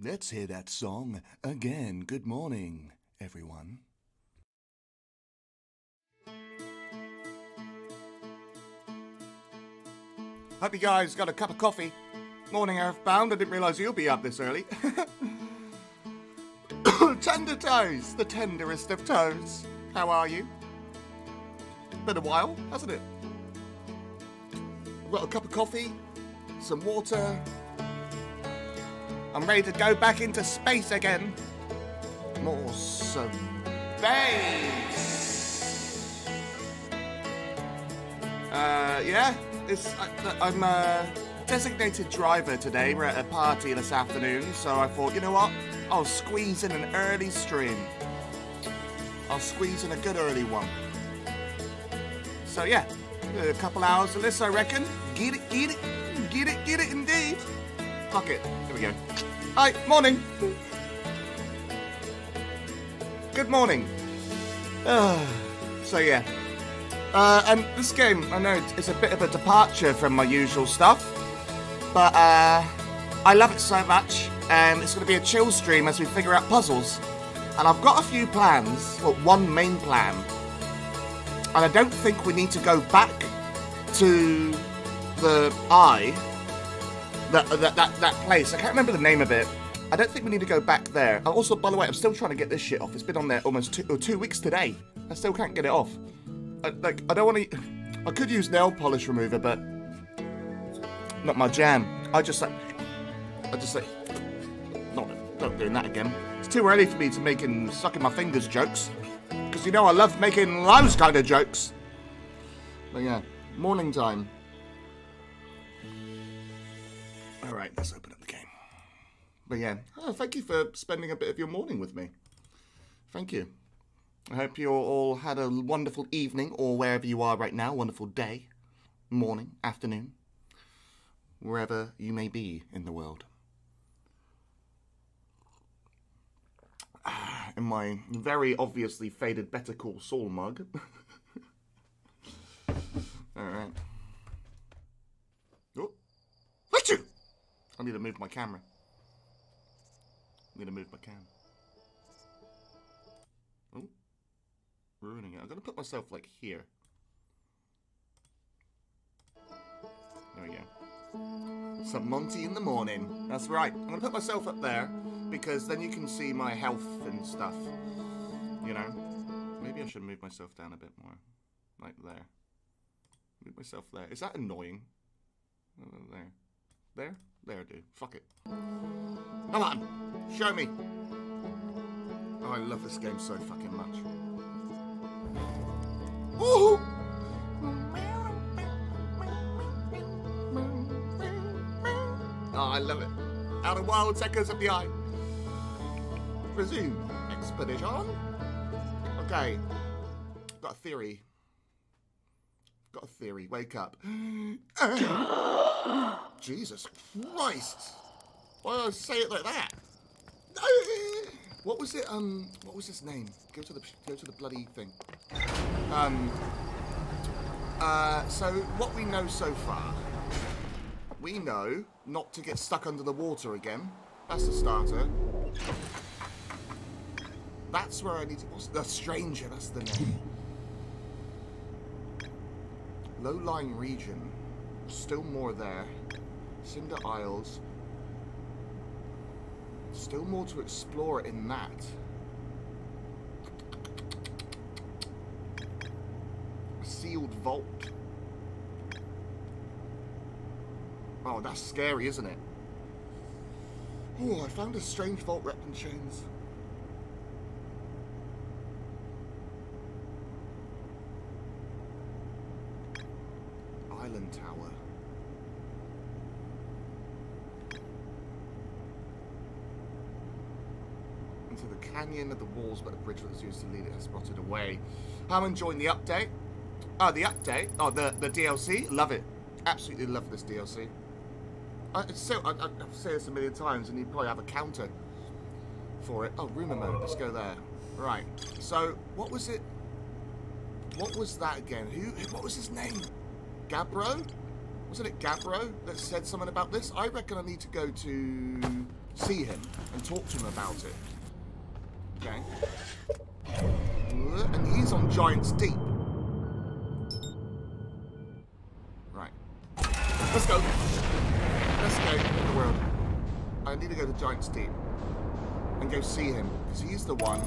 Let's hear that song again. Good morning, everyone. Hope you guys got a cup of coffee. Morning, Earthbound. I didn't realise you'll be up this early. Tender toes, the tenderest of toes. How are you? Been a while, hasn't it? I've got a cup of coffee, some water. I'm ready to go back into space again. More space. Uh, yeah, it's, I, I'm a designated driver today. We're at a party this afternoon, so I thought, you know what? I'll squeeze in an early stream. I'll squeeze in a good early one. So yeah, a couple hours of this, I reckon. Get it, get it, get it, get it indeed. Fuck it. Here we go. Hi, morning. Good morning. Uh, so yeah. Uh, and this game, I know it's, a bit of a departure from my usual stuff, but uh, I love it so much, and it's going to be a chill stream as we figure out puzzles. And I've got a few plans, well, one main plan, and I don't think we need to go back to the eye, that, that, that, that place. I can't remember the name of it. I don't think we need to go back there. Also, by the way, I'm still trying to get this shit off. It's been on there almost two, two weeks today. I still can't get it off. I, like, I don't want to... I could use nail polish remover, but... Not my jam. I just, like... I just, like... Not, not doing that again. It's too early for me to making sucking my fingers jokes. Because you know I love making those kind of jokes. But yeah, morning time. Alright, let's open up the game. But yeah, oh, thank you for spending a bit of your morning with me. Thank you. I hope you all had a wonderful evening, or wherever you are right now, wonderful day, morning, afternoon, wherever you may be in the world. Ah, In my very obviously faded Better Call Saul mug. Alright. Oh. Achoo! I need to move my camera. I need to move my cam. Oh. Ruining it. I'm gonna put myself like here. There we go. Some Monty in the morning. That's right. I'm gonna put myself up there because then you can see my health and stuff. You know? Maybe I should move myself down a bit more. Like there. Move myself there. Is that annoying? Uh, There. There? There, dude. Fuck it. Come on! Show me! Oh, I love this game so fucking much. Woohoo! Oh, I love it. Outer Wilds seconds of the eye. Resume expedition. Okay. Got a theory. Got a theory. Wake up. Jesus Christ! Why say it like that? What was it? Um, what was his name? Go to the go to the bloody thing. Um. Uh. So what we know so far, we know not to get stuck under the water again. That's the starter. That's where I need to. What's the stranger? That's the name. Low-lying region. Still more there. Cinder Isles. Still more to explore in that. Sealed vault. Oh, that's scary, isn't it? Oh, I found a strange vault wrapped in chains. Island Tower. Into the canyon of the walls, but the bridge was used to lead it has spotted away. I'm enjoying the update. Oh, the update. Oh, the, the DLC. Love it. Absolutely love this DLC. It's so, I, I've said this a million times, and you probably have a counter for it. Oh, rumor mode. Let's go there. Right. So, what was it? What was that again? Who? What was his name? Gabbro? Wasn't it Gabbro that said something about this? I reckon I need to go to see him and talk to him about it. Okay. And he's on Giant's Deep. Right. Let's go. Let's go in the world. I need to go to Giant's Deep and go see him because he's the one.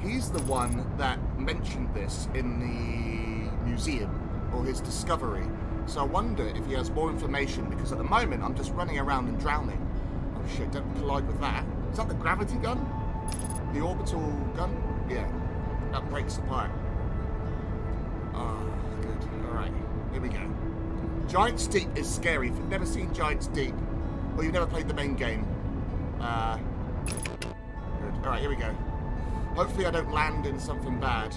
He's the one that mentioned this in the museum or his discovery. So I wonder if he has more information because at the moment I'm just running around and drowning. Oh shit! Don't collide with that. Is that the gravity gun? The orbital gun? Yeah. That breaks apart. Ah, oh, good. Alright. Here we go. Giant's Deep is scary. If you've never seen Giant's Deep, or you've never played the main game, uh, good. Alright, here we go. Hopefully I don't land in something bad.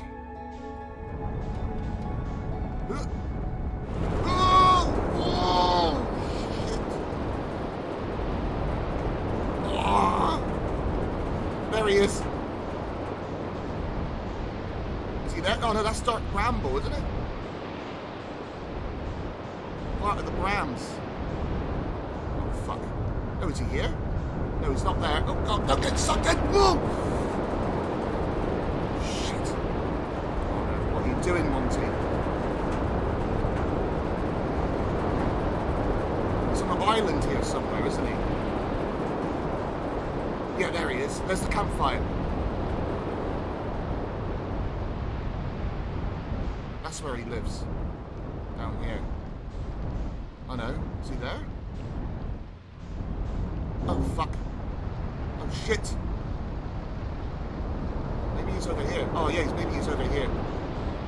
There he is. See Dark Bramble, isn't it? Part of the Brams. Oh fuck. Oh, is he here? No, he's not there. Oh god, don't get sucked in! Whoa! Shit. What are you doing, Monty? He's on an island here somewhere, isn't he? Yeah, there he is. There's the campfire. That's where he lives. Down here. I know. Is he there? Oh fuck. Oh shit. Maybe he's over here. Oh yeah, maybe he's over here.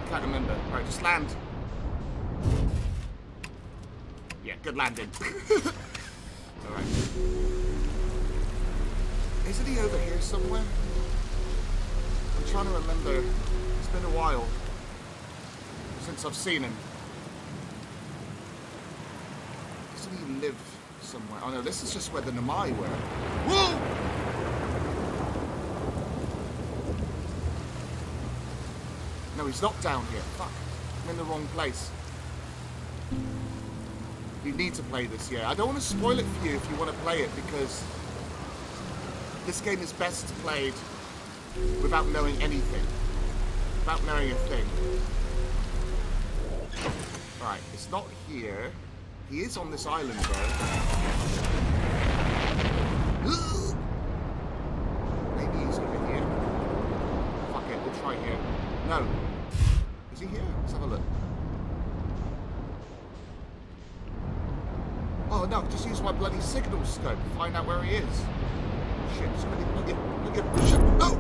Can't remember. Alright, just land. Yeah, good landing. Alright. Isn't he over here somewhere? I'm trying to remember. It's been a while since I've seen him. Doesn't he live somewhere? Oh no, this is just where the Nomai were. Whoa! No, he's not down here. Fuck. I'm in the wrong place. You need to play this, yeah. I don't want to spoil it for you if you want to play it because this game is best played without knowing anything. Without knowing a thing. Right, it's not here. He is on this island, though. Maybe he's over here. Fuck it, we'll try here. No. Is he here? Let's have a look. Oh no, just use my bloody signal scope to find out where he is shit. Somebody look at look at shit. Oh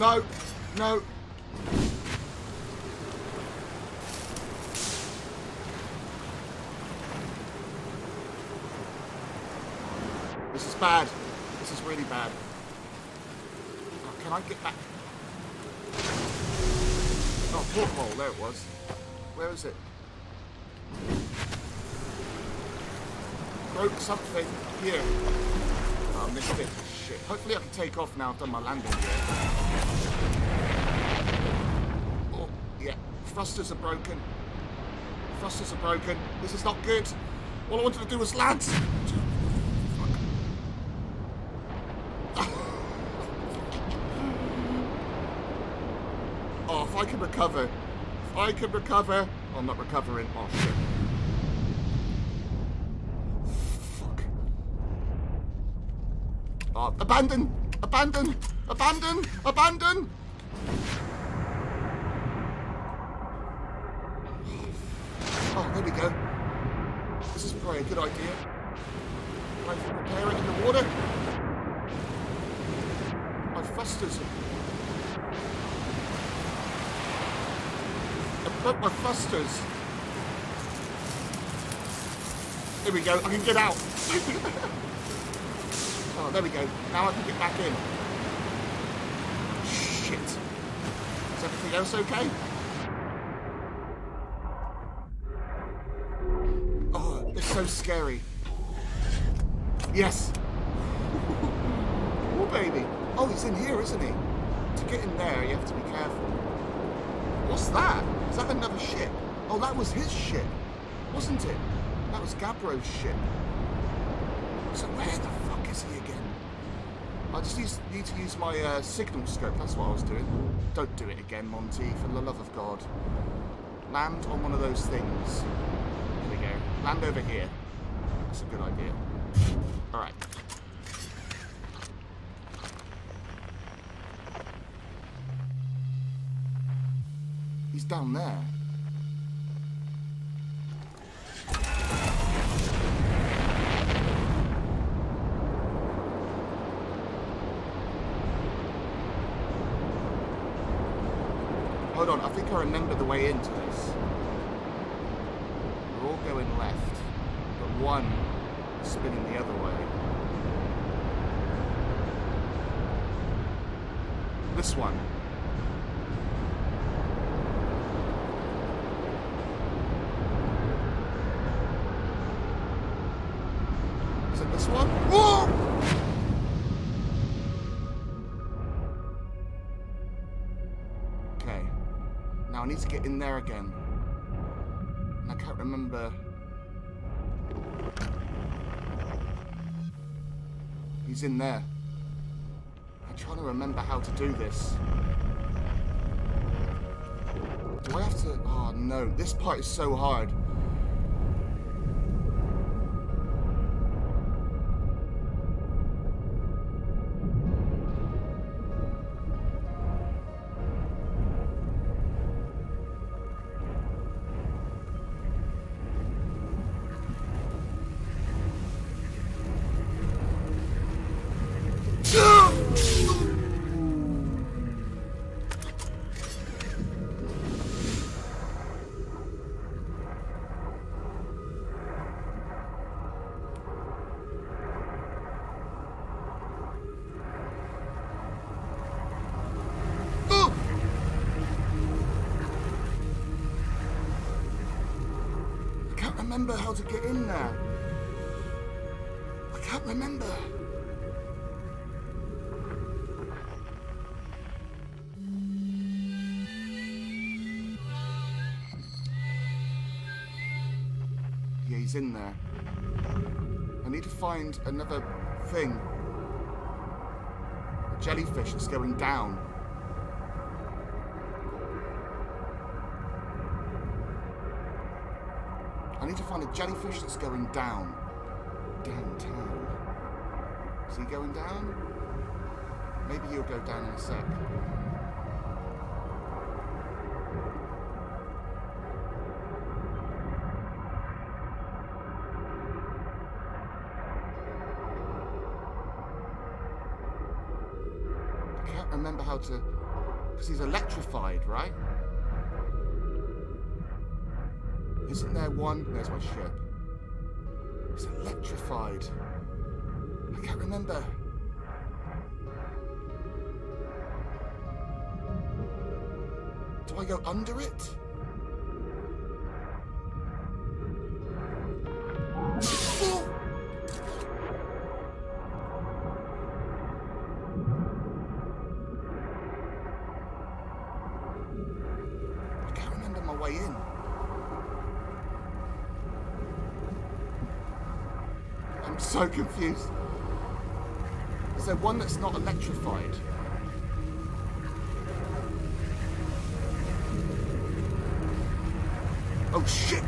No! No! This is bad. This is really bad. Oh, can I get back? Oh, porthole. There it was. Where is it? Broke something. Here. Oh, I missed it. Hopefully I can take off now I've done my landing here. Oh, yeah. Thrusters are broken. Thrusters are broken. This is not good. All I wanted to do was land. oh, if I can recover. If I can recover. Oh, I'm not recovering. Oh, shit. Fuck. Oh, abandon! Abandon! Abandon! Abandon! Oh, there we go. This is probably a good idea. I prepare it in the water. My thrusters Look, my thrusters. There we go. I can get out. oh, there we go. Now I can get back in. Shit. Is everything else okay? Oh, it's so scary. Yes. oh, baby. Oh, he's in here, isn't he? To get in there, you have to be careful. What's that? Is that another ship? Oh, that was his ship, wasn't it? That was Gabbro's ship. So where the again? I just need to use my uh, signal scope. That's what I was doing. Don't do it again, Monty, for the love of God. Land on one of those things. Here we go. Land over here. That's a good idea. Alright. He's down there. Hold on, I think I remember the way into this. Need to get in there again. And I can't remember. He's in there. I'm trying to remember how to do this. Do I have to? Oh no, this part is so hard. In there. I need to find another thing. A jellyfish that's going down. I need to find a jellyfish that's going down. Downtown. Is he going down? Maybe he'll go down in a sec. Remember how to... Because he's electrified, right? Isn't there one? There's my ship. It's electrified. I can't remember. Do I go under it? Confused. Is there one that's not electrified? Oh shit!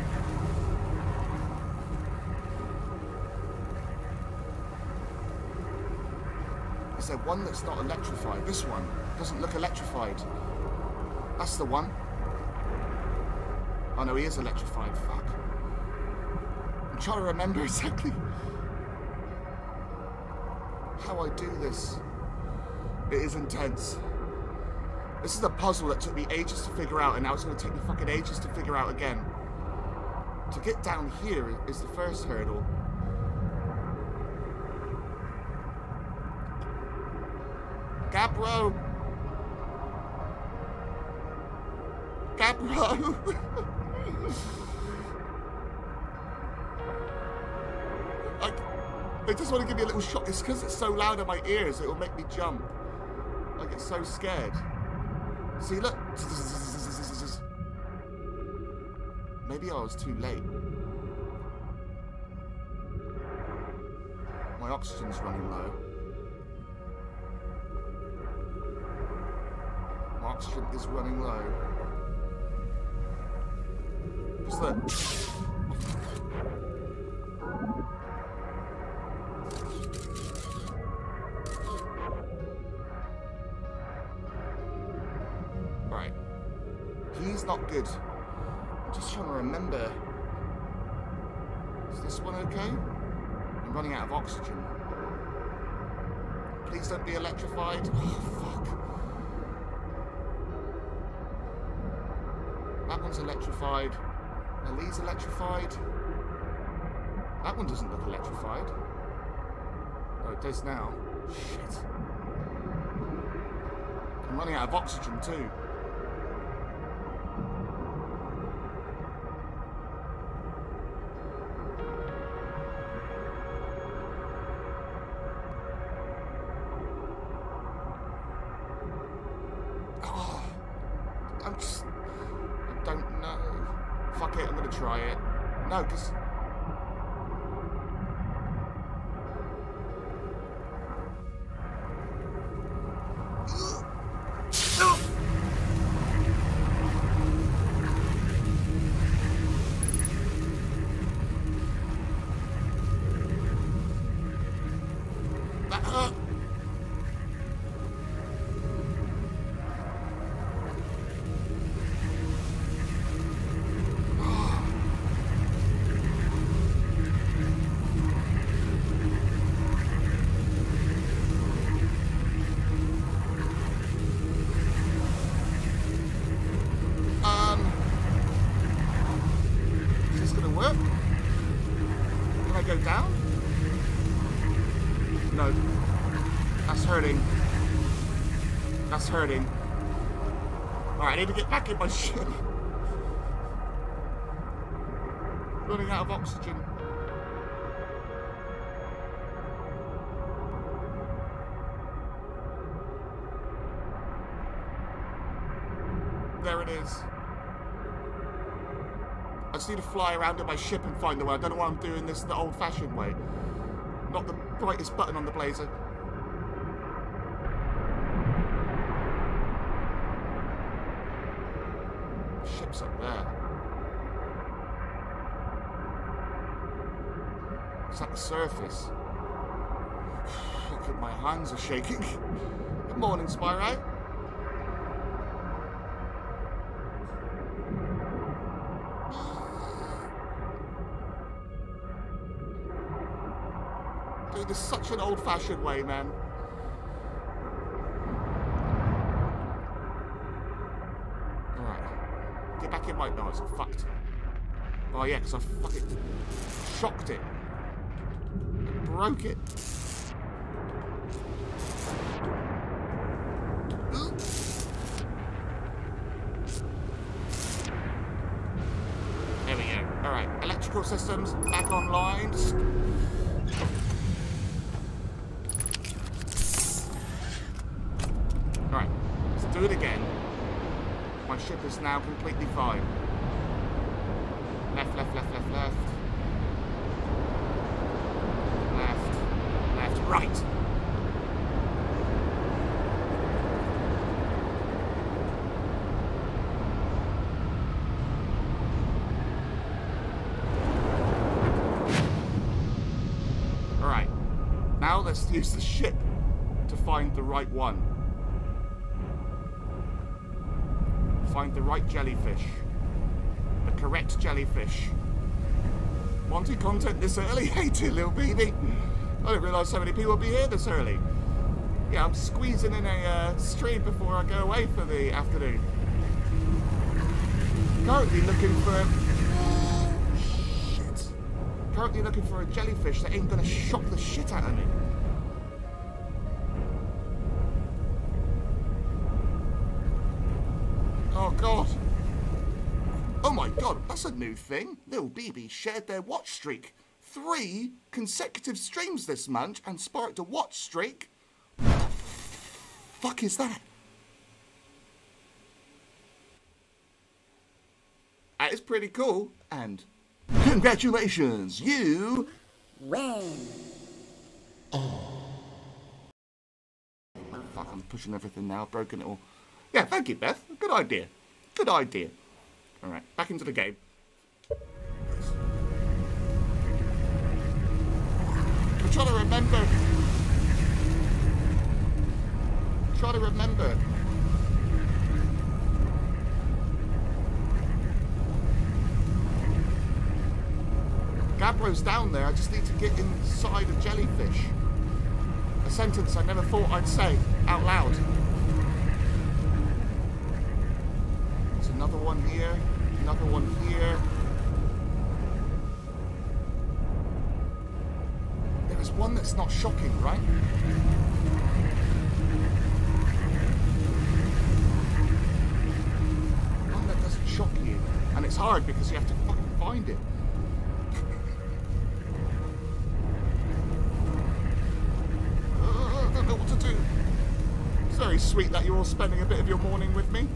Is there one that's not electrified? This one doesn't look electrified. That's the one. Oh no, he is electrified. Fuck. I'm trying to remember exactly how I do this. It is intense. This is a puzzle that took me ages to figure out, and now it's going to take me fucking ages to figure out again. To get down here is the first hurdle. Because it's so loud in my ears, it will make me jump. I get so scared. See, look. maybe I was too late. My oxygen's running low. My oxygen is running low. Electrified. That one doesn't look electrified. Oh, it does now. Shit. I'm running out of oxygen too. Hurting. That's hurting. Alright, I need to get back in my ship. Running out of oxygen. There it is. I just need to fly around in my ship and find the way. I don't know why I'm doing this the old-fashioned way. Not the brightest button on the blazer. Ship's up there. It's at the surface. Look at my hands are shaking. Good morning, Spyro. Dude, this is such an old-fashioned way, man. Alright. Get back in my... No, it's fucked. Oh, yeah, because I fucking shocked it. I broke it. There we go. Alright, electrical systems back online. Alright, let's do it again. My ship is now completely fine. Left, left, left, left, left. Left, left, right. Alright, use the ship to find the right one. Find the right jellyfish. The correct jellyfish. Wanted content this early? Dear little baby. I didn't realise so many people would be here this early. Yeah, I'm squeezing in a uh, stream before I go away for the afternoon. Currently looking for... Shit. Currently looking for a jellyfish that ain't gonna shock the shit out of me. That's a new thing. Little BB shared their watch streak. Three consecutive streams this month and sparked a watch streak. What the fuck is that? That is pretty cool. And congratulations, you Win. Oh. Fuck, I'm pushing everything now. I've broken it all. Yeah, thank you, Beth. Good idea. Good idea. All right, back into the game. I'm trying to remember. Try to remember. Gabbro's down there. I just need to get inside a jellyfish. A sentence I never thought I'd say out loud. There's another one here, another one here. One that's not shocking, right? One that doesn't shock you. And it's hard because you have to fucking find it. I don't know what to do. It's very sweet that you're all spending a bit of your morning with me.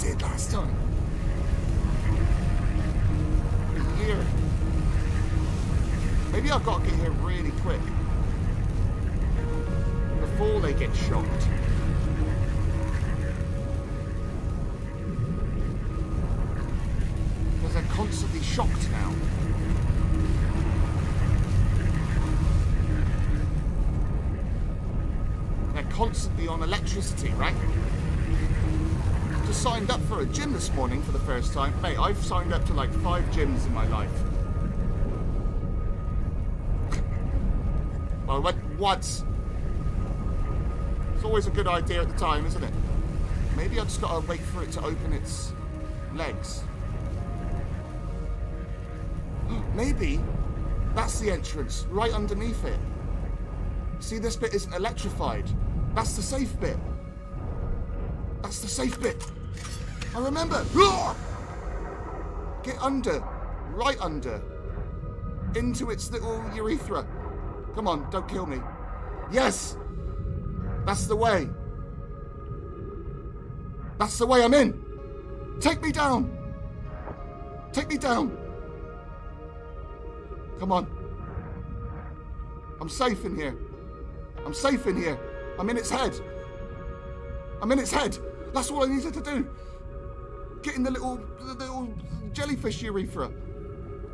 Did last time. Here. Maybe I've got to get here really quick. Before they get shocked. Because they're constantly shocked now. They're constantly on electricity, right? Just signed up for a gym this morning for the first time. Mate, I've signed up to like five gyms in my life. I went once. It's always a good idea at the time, isn't it? Maybe I just gotta wait for it to open its legs. Maybe that's the entrance right underneath it. See, this bit isn't electrified. That's the safe bit. That's the safe bit. I remember. Get under. Right under. Into its little urethra. Come on, don't kill me. Yes! That's the way. That's the way I'm in. Take me down. Take me down. Come on. I'm safe in here. I'm safe in here. I'm in its head. I'm in its head. That's all I needed to do. Get in the little, the little jellyfish urethra.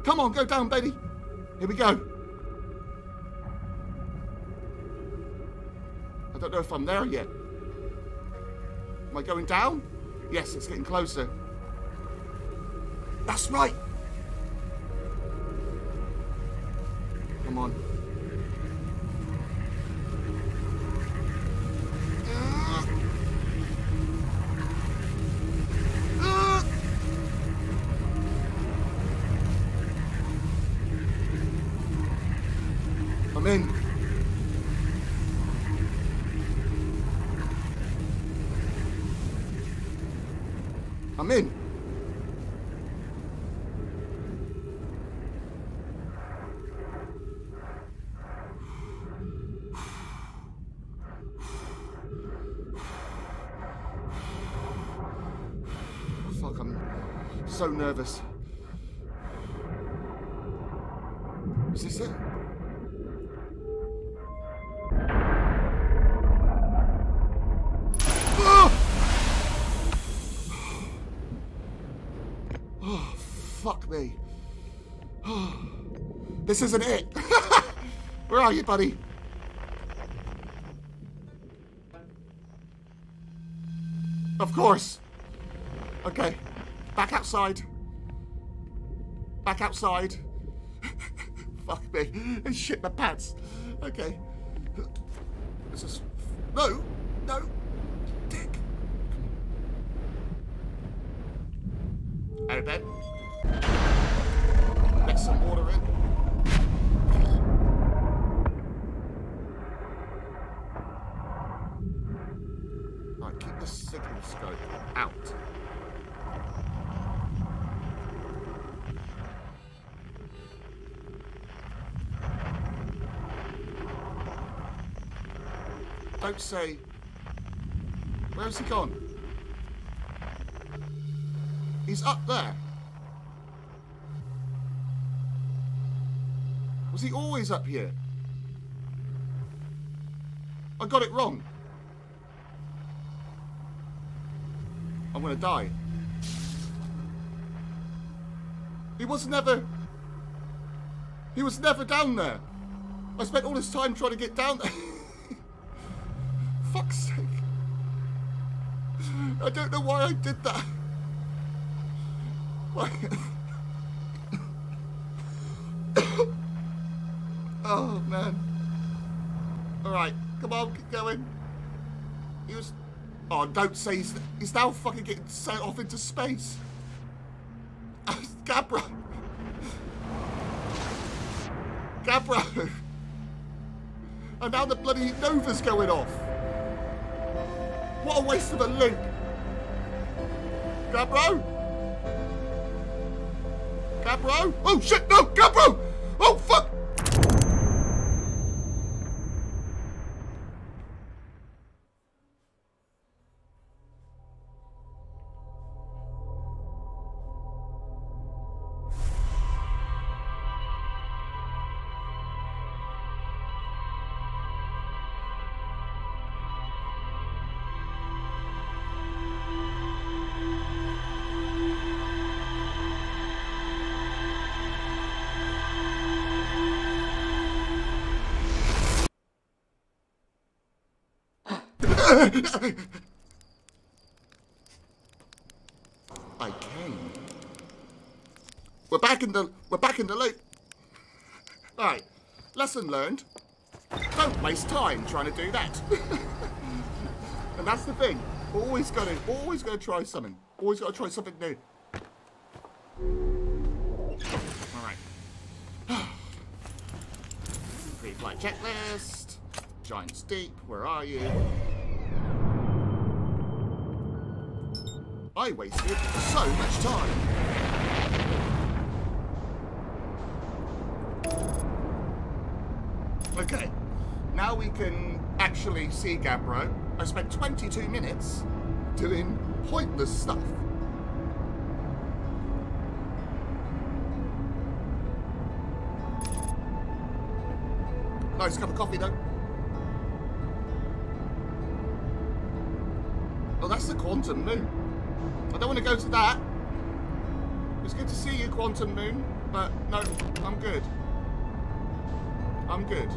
Come on, go down, baby. Here we go. I don't know if I'm there yet. Am I going down? Yes, it's getting closer. That's right. Come on. So nervous. Is this it? Ah! Oh, fuck me. This isn't it. Where are you, buddy? Of course. Okay. Back outside. Back outside. Fuck me. Shit my pants. Okay. This is. No! Don't say. Where's he gone? He's up there. Was he always up here? I got it wrong. I'm gonna die. He was never... He was never down there. I spent all this time trying to get down there. Fuck's sake. I don't know why I did that. Why? oh, man. Alright, come on, keep going. He was... Oh, don't say he's, he's now fucking getting sent off into space. Gabbro! Gabbro! And now the bloody Nova's going off! Waste of a link! Gabbro! Gabbro! Oh shit, no! Gabbro! Oh fuck! I came. We're back in the we're back in the loop. Alright. Lesson learned. Don't waste time trying to do that. and that's the thing. Always gotta always gotta try something. Always gotta try something new. Alright. Pre-flight checklist. Giants deep, where are you? I wasted so much time. Okay, now we can actually see Gabbro. I spent 22 minutes doing pointless stuff. Nice cup of coffee though. Oh, that's the quantum moon. I don't want to go to that. It's good to see you, Quantum Moon, but no, I'm good. I'm good.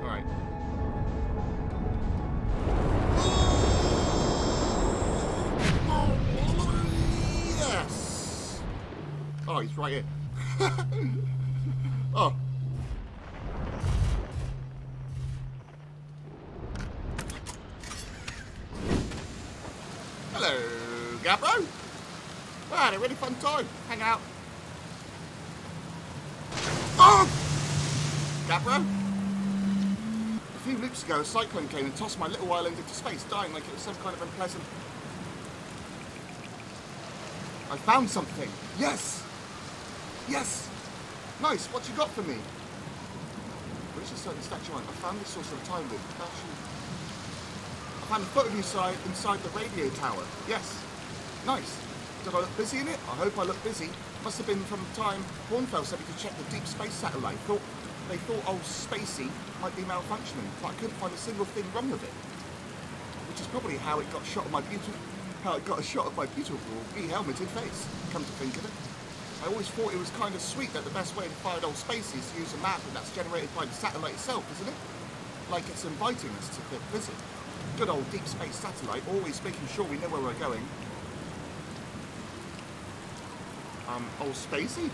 Alright. Oh, yes! Oh, he's right here. oh. Hello. Gabbro. We had a really fun time. Hang out. Oh! Gabbro. A few loops ago, a cyclone came and tossed my little island into space, dying like it was some kind of unpleasant... I found something. Yes! Yes! Nice, what you got for me? Reach a certain statue I found this source of time loop. I found a foot of you inside, inside the radio tower. Yes. Nice. Did I look busy in it? I hope I look busy. Must have been from the time Hornfels said we could check the deep space satellite. Thought they thought old Spacey might be malfunctioning, but I couldn't find a single thing wrong with it. Which is probably how it got shot my beautiful how it got a shot of my beautiful be-helmeted face, come to think of it. I always thought it was kind of sweet that the best way to find old Spacey is to use a map that's generated by the satellite itself, isn't it? Like it's inviting us to visit. Good old deep space satellite, always making sure we know where we're going, um, old Spacey.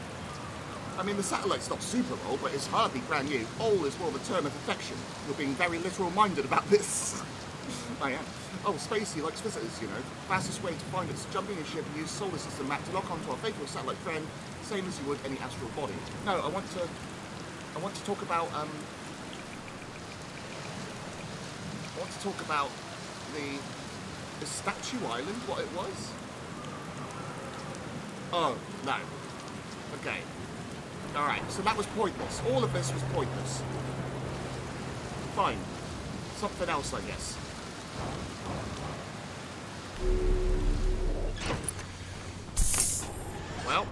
I mean, the satellite's not super old, but it's hardly brand new. Old is more of a term of affection. You're being very literal-minded about this. I am. Oh, Spacey likes visitors, you know. Fastest way to find us, jumping a ship and use solar system map to lock onto our faithful satellite friend, same as you would any astral body. No, I want to... I want to talk about, um... I want to talk about the... the Statue Island, what it was. Oh, no. Okay. Alright, so that was pointless. All of this was pointless. Fine. something else, I guess. Well.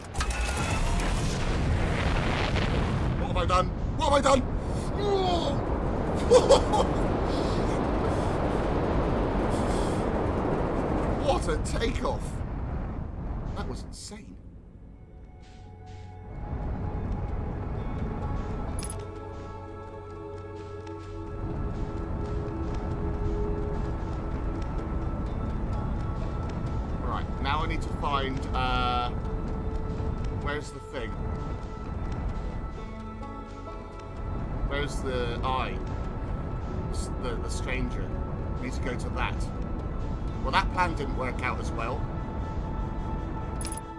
What have I done? What have I done? what a takeoff! That was insane.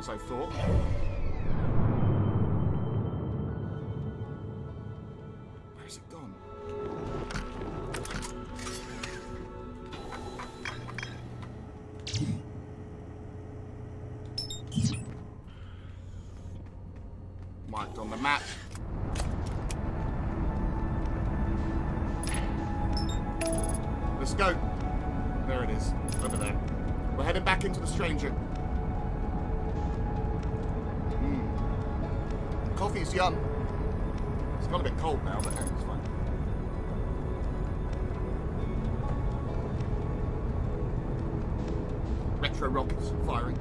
As I thought. Where's it gone? Marked on the map. Let's go. There it is. Over there. We're heading back into the stranger. Yum. It's got a bit cold now, but hey, it's fine. Retro rockets firing.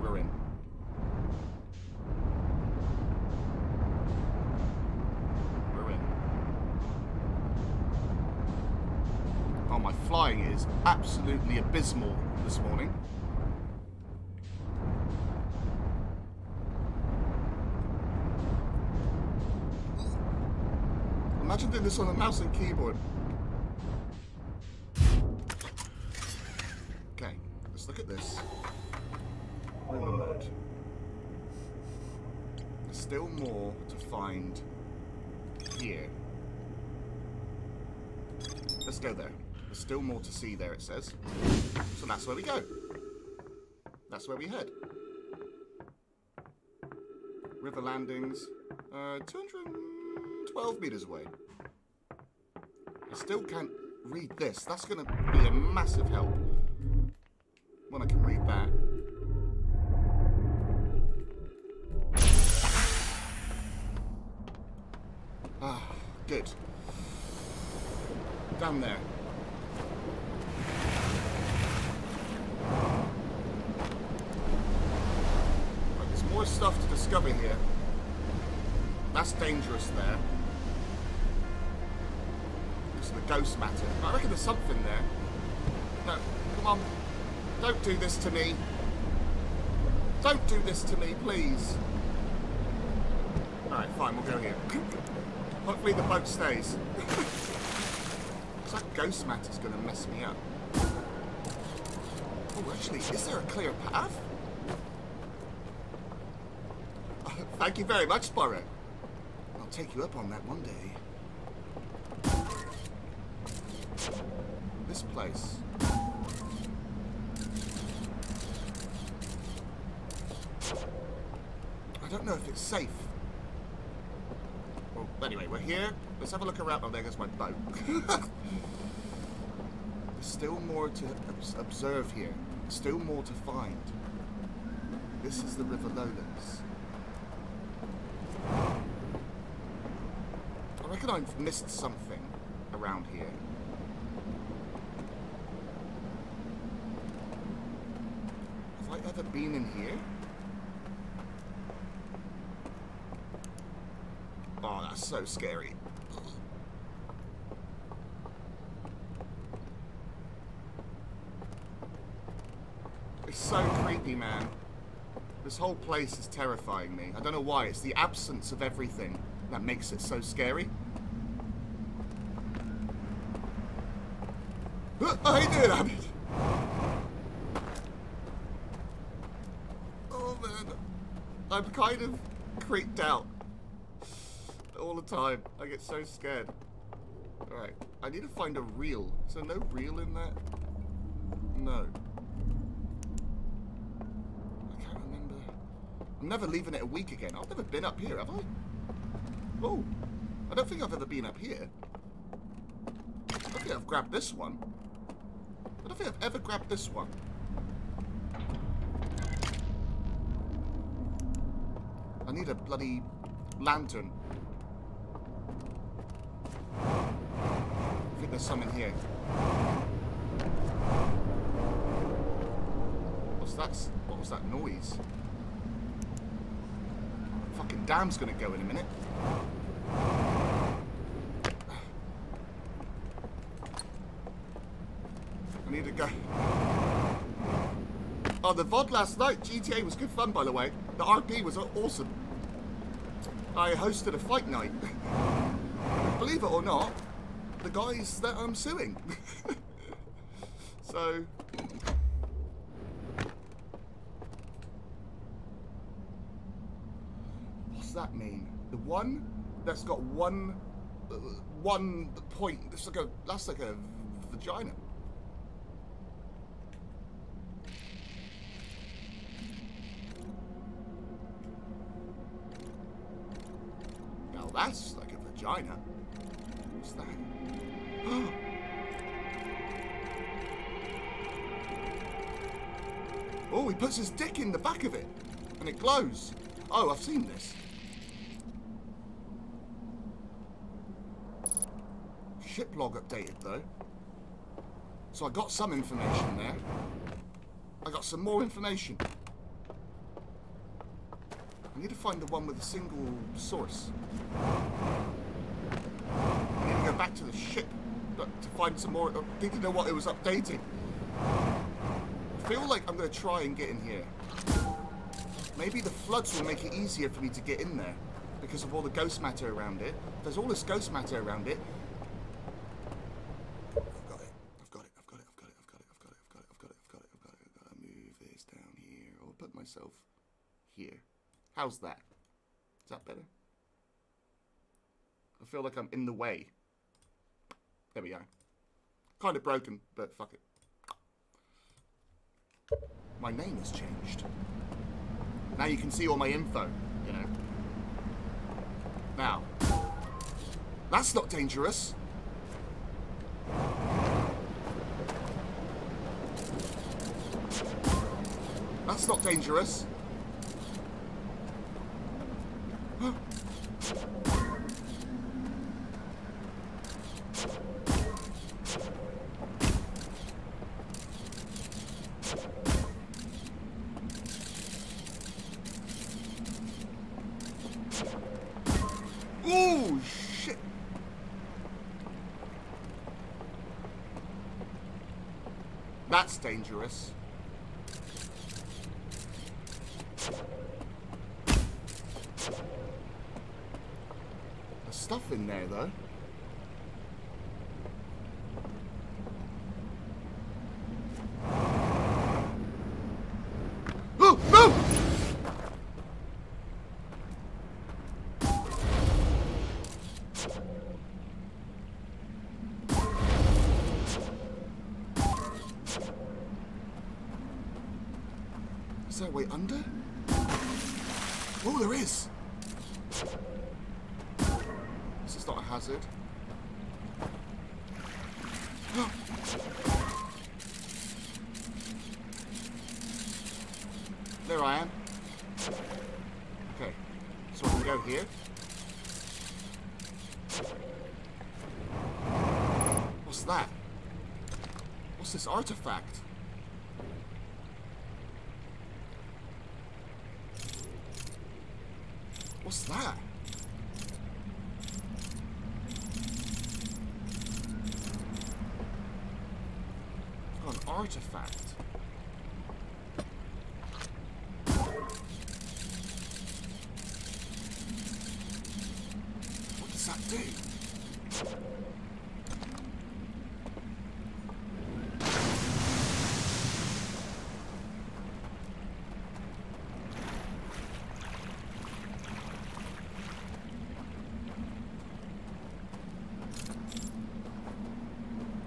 We're in. We're in. Oh, my flying is absolutely abysmal this morning. This on a mouse and keyboard. Okay, let's look at this. There's still more to find here. Let's go there. There's still more to see there, it says. So that's where we go. That's where we head. River landings. Uh, 212 meters away. I still can't read this. That's going to be a massive help. Do this to me, please. Alright, fine, we'll go here. Hopefully the boat stays. that ghost matter's gonna mess me up. Oh, actually, is there a clear path? Thank you very much, Spyro. I'll take you up on that one day. This place. I don't know if it's safe. Well, anyway, we're here. Let's have a look around. Oh, there goes my boat. There's still more to observe here. Still more to find. This is the River Lowlands. I reckon I've missed something around here. Have I ever been in here? Oh, that's so scary. It's creepy, man. This whole place is terrifying me. I don't know why. It's the absence of everything that makes it so scary. I did, Abid. Oh man, I'm kind of creeped out all the time. I get so scared. Alright, I need to find a reel. Is there no reel in that? No. I can't remember. I'm never leaving it a week again. I've never been up here, have I? Oh, I don't think I've ever been up here. I don't think I've grabbed this one. I don't think I've ever grabbed this one. I need a bloody lantern. I think there's some in here. What's that? What was that noise? Fucking dam's gonna go in a minute. I need to go. Oh, the VOD last night, GTA was good fun, by the way. The RP was awesome. I hosted a fight night. Believe it or not, the guys that I'm suing. so... What's that mean? The one that's got one... Uh, one point. That's like a, that's like a vagina. Now that's like a vagina. What's that? oh, he puts his dick in the back of it. And it glows. Oh, I've seen this. Ship log updated, though. So I got some information there. I got some more information. I need to find the one with a single source. I need to go back to the ship to find some more. I need to know what it was updating. I feel like I'm going to try and get in here. Maybe the floods will make it easier for me to get in there because of all the ghost matter around it. There's all this ghost matter around it. How's that? Is that better? I feel like I'm in the way. There we go. Kind of broken, but fuck it. My name has changed. Now you can see all my info, you know. Now, that's not dangerous. That's not dangerous. Ooh, shit. That's dangerous. There's stuff in there, though. Oh, no! Is there a way under? Oh, there is! This is not a hazard. there I am. Okay, so I can go here. What's that? What's this artifact? What's that? Got an artifact. What does that do?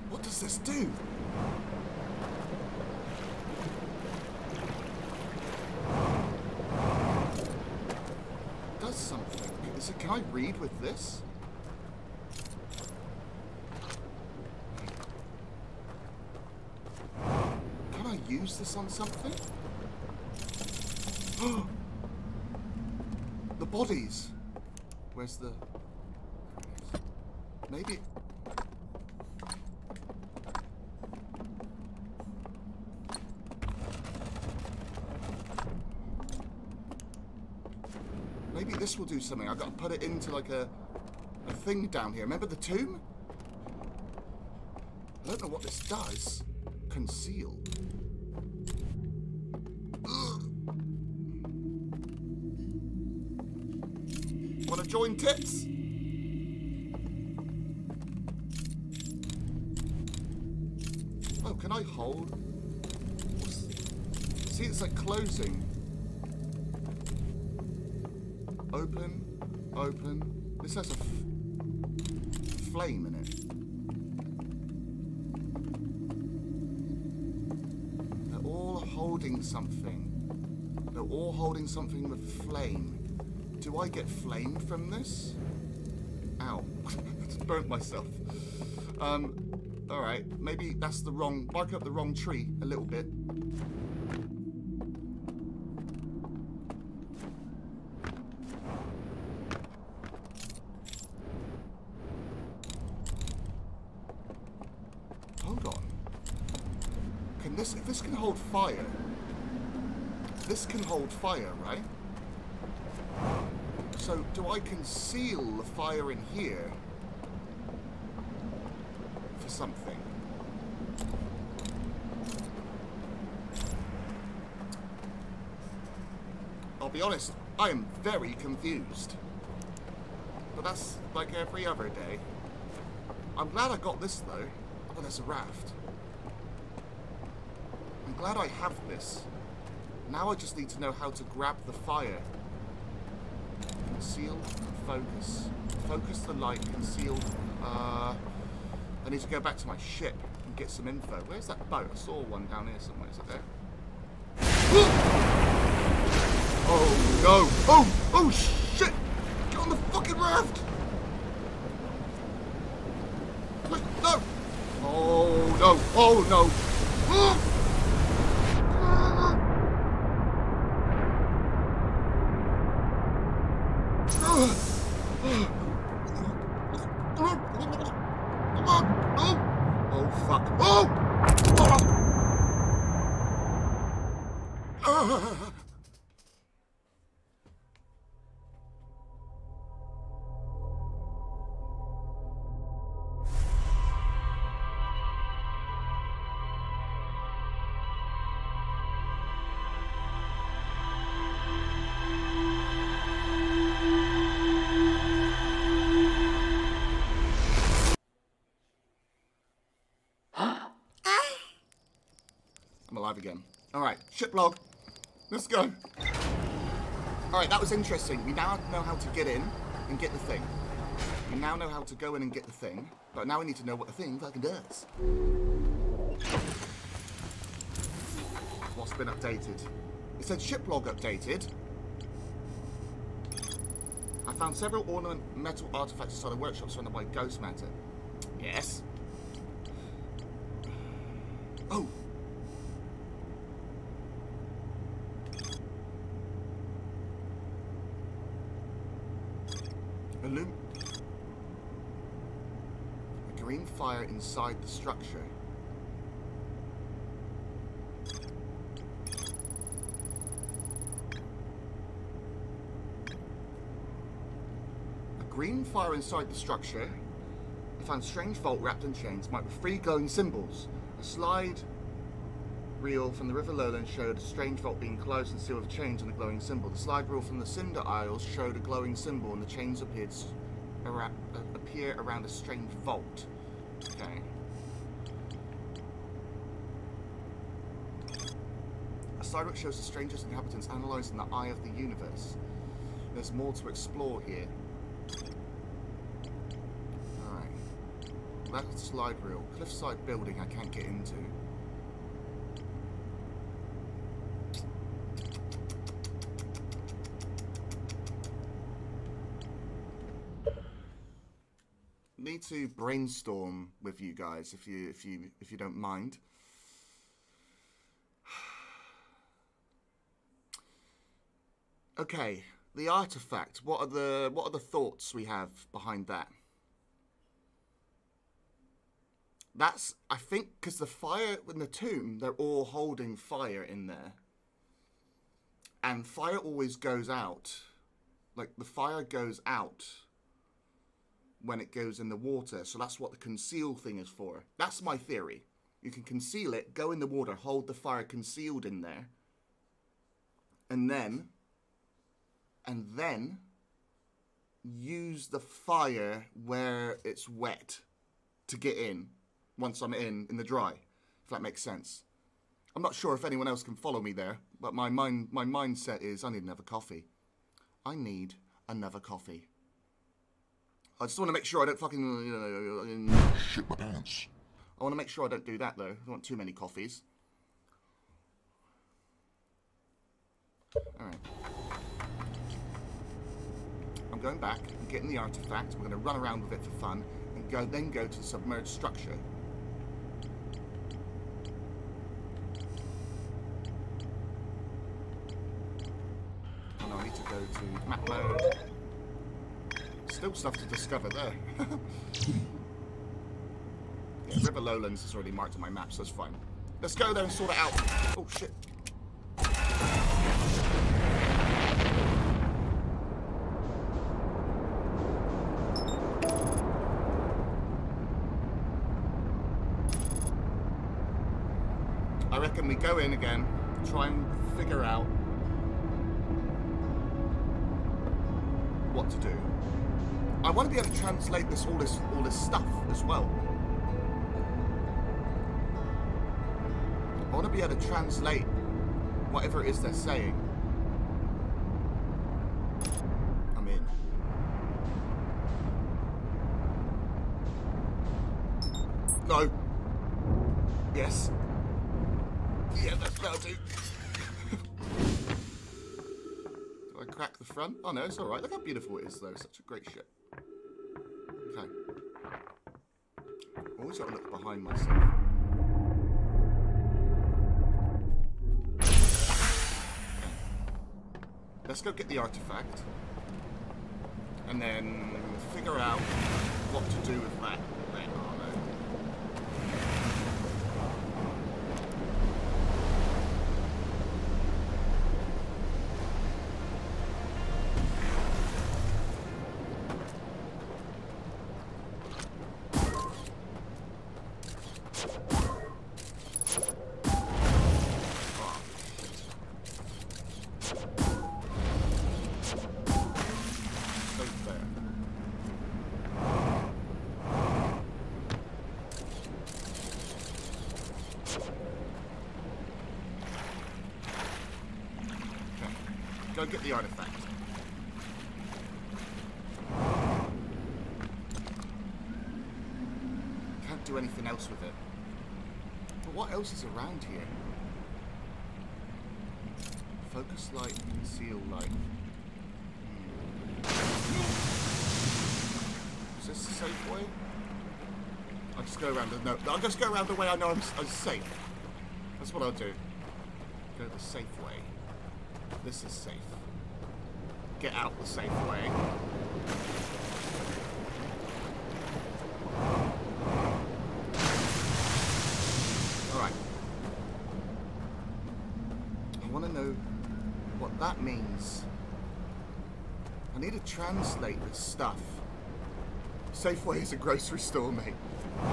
What does this do? I read with this? Can I use this on something? the bodies! Where's the... Maybe... this will do something. I've got to put it into like a, a thing down here. Remember the tomb? I don't know what this does. Conceal. Want to join tits? Oh, can I hold? See, it's like closing. Open, open. This has a flame in it. They're all holding something. They're all holding something with flame. Do I get flame from this? Ow. Just burnt myself. Um, alright. Maybe that's the wrong... Bark up the wrong tree a little bit. Hold on. Can this... If this can hold fire... This can hold fire, right? So, do I conceal the fire in here? For something? I'll be honest, I am very confused. But that's like every other day. I'm glad I got this though. Oh, there's a raft. I'm glad I have this. Now I just need to know how to grab the fire. Conceal and focus. Focus the light, conceal. Uh, I need to go back to my ship and get some info. Where's that boat? I saw one down here somewhere. Is it there? oh no! Oh! Oh shit! Get on the fucking raft! Quick, no! Oh no! Oh no! Ship log. Let's go. Alright, that was interesting. We now know how to get in and get the thing. We now know how to go in and get the thing, but now we need to know what the thing fucking does. What's been updated? It said ship log updated. I found several ornament metal artifacts inside a workshop surrounded by ghost matter. Yes. Oh, Illum a green fire inside the structure. A green fire inside the structure. I found strange vault wrapped in chains, marked with three glowing symbols. A slide reel from the river lowland showed a strange vault being closed and sealed with chains and a glowing symbol. The slide reel from the cinder isles showed a glowing symbol, and the chains appeared appear around a strange vault. Okay. Reel shows the strangest inhabitants analysed in the eye of the universe. There's more to explore here. Alright. That slide reel. Cliffside building I can't get into. need to brainstorm with you guys if you if you if you don't mind. Okay, the artifact. What are the what are the thoughts we have behind that? That's I think because the fire in the tomb, they're all holding fire in there, and fire always goes out. Like the fire goes out when it goes in the water, so that's what the conceal thing is for. That's my theory. You can conceal it, go in the water, hold the fire concealed in there, and then, and then, use the fire where it's wet to get in once I'm in in the dry, if that makes sense. I'm not sure if anyone else can follow me there, but my mind my mindset is I need another coffee. I need another coffee. I just want to make sure I don't fucking you know, Shit my pants. I want to make sure I don't do that though. I don't want too many coffees. Alright. I'm going back and getting the artifact. We're going to run around with it for fun and go then go to the submerged structure. No, I need to go to map mode. Still stuff to discover there. Yeah, River Lowlands is already marked on my map, so that's fine. Let's go there and sort it out. Oh, shit. I reckon we go in again, try and figure out what to do. I want to be able to translate this all this all this stuff as well. I want to be able to translate whatever it is they're saying. Oh no, it's alright. Look how beautiful it is though. Such a great ship. Okay. Always gotta look behind myself. Let's go get the artifact. And then figure out what to do with that. Go get the artifact. Can't do anything else with it. But what else is around here? Focus light, conceal light. Hmm. Is this the safe way? I'll just go around the no. I'll just go around the way I know I'm, I'm safe. That's what I'll do. Go the safe way. This is safe. Get out the safe way. Alright. I want to know what that means. I need to translate this stuff. Safeway is a grocery store, mate.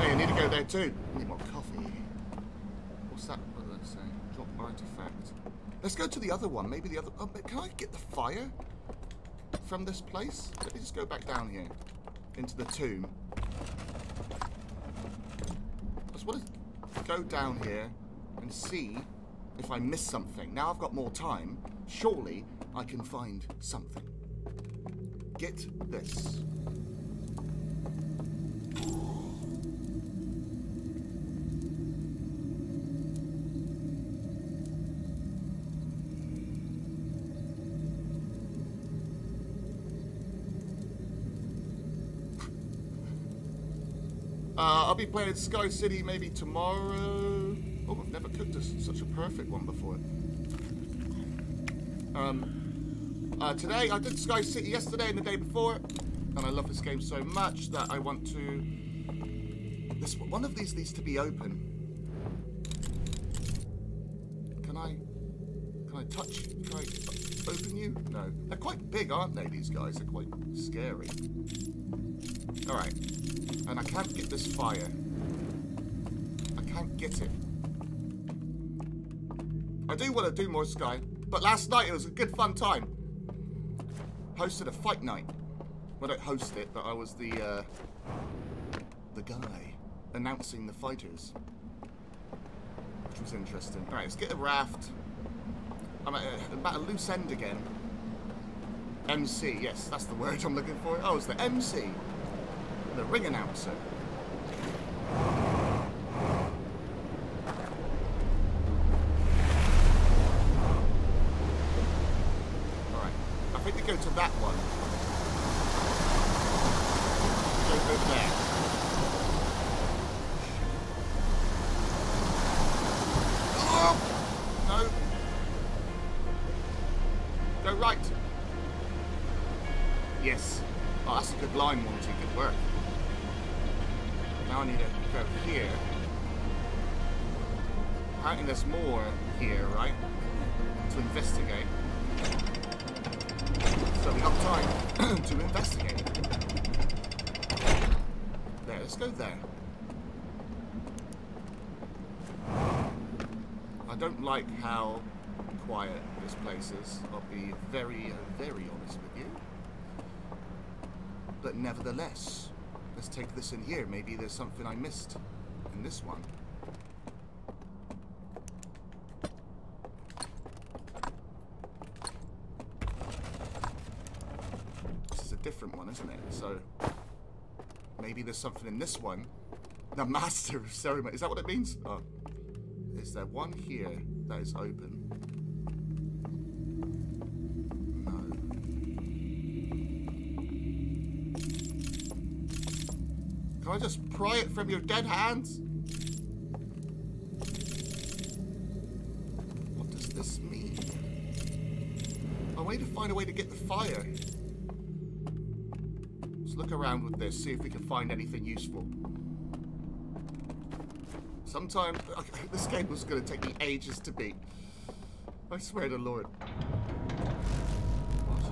Hey, I need to go there too. I need more coffee. What's that? What did that say? Drop artifact. Let's go to the other one. Maybe the other. Oh, can I get the fire from this place? Let me just go back down here into the tomb. I just want to go down here and see if I miss something. Now I've got more time. Surely I can find something. Get this. Uh, I'll be playing Sky City maybe tomorrow. Oh, I've never cooked a, such a perfect one before. Um, Uh, today, I did Sky City yesterday and the day before, and I love this game so much that I want to... This One of these needs to be open. Can I... Can I touch... Can I open you? No. They're quite big, aren't they, these guys? They're quite scary. Alright. And I can't get this fire. I can't get it. I do want to do more Sky, but last night it was a good fun time. Hosted a fight night. Well, I don't host it, but I was the, uh, the guy announcing the fighters. Which was interesting. Alright, let's get a raft. I'm at a, about a loose end again. MC, yes, that's the word I'm looking for. Oh, it's the MC. The ring announcer. There's more here, right? To investigate. So we have time to investigate. There, let's go there. I don't like how quiet this place is. I'll be very, very honest with you. But nevertheless, let's take this in here. Maybe there's something I missed in this one. This is a different one, isn't it? So, maybe there's something in this one. The Master of Ceremony. Is that what it means? Oh. Is there one here that is open? No. Can I just pry it from your dead hands? What does this mean? I need to find a way to get the fire. Look around with this, see if we can find anything useful. Sometimes okay, this game was going to take me ages to beat. I swear to Lord. What?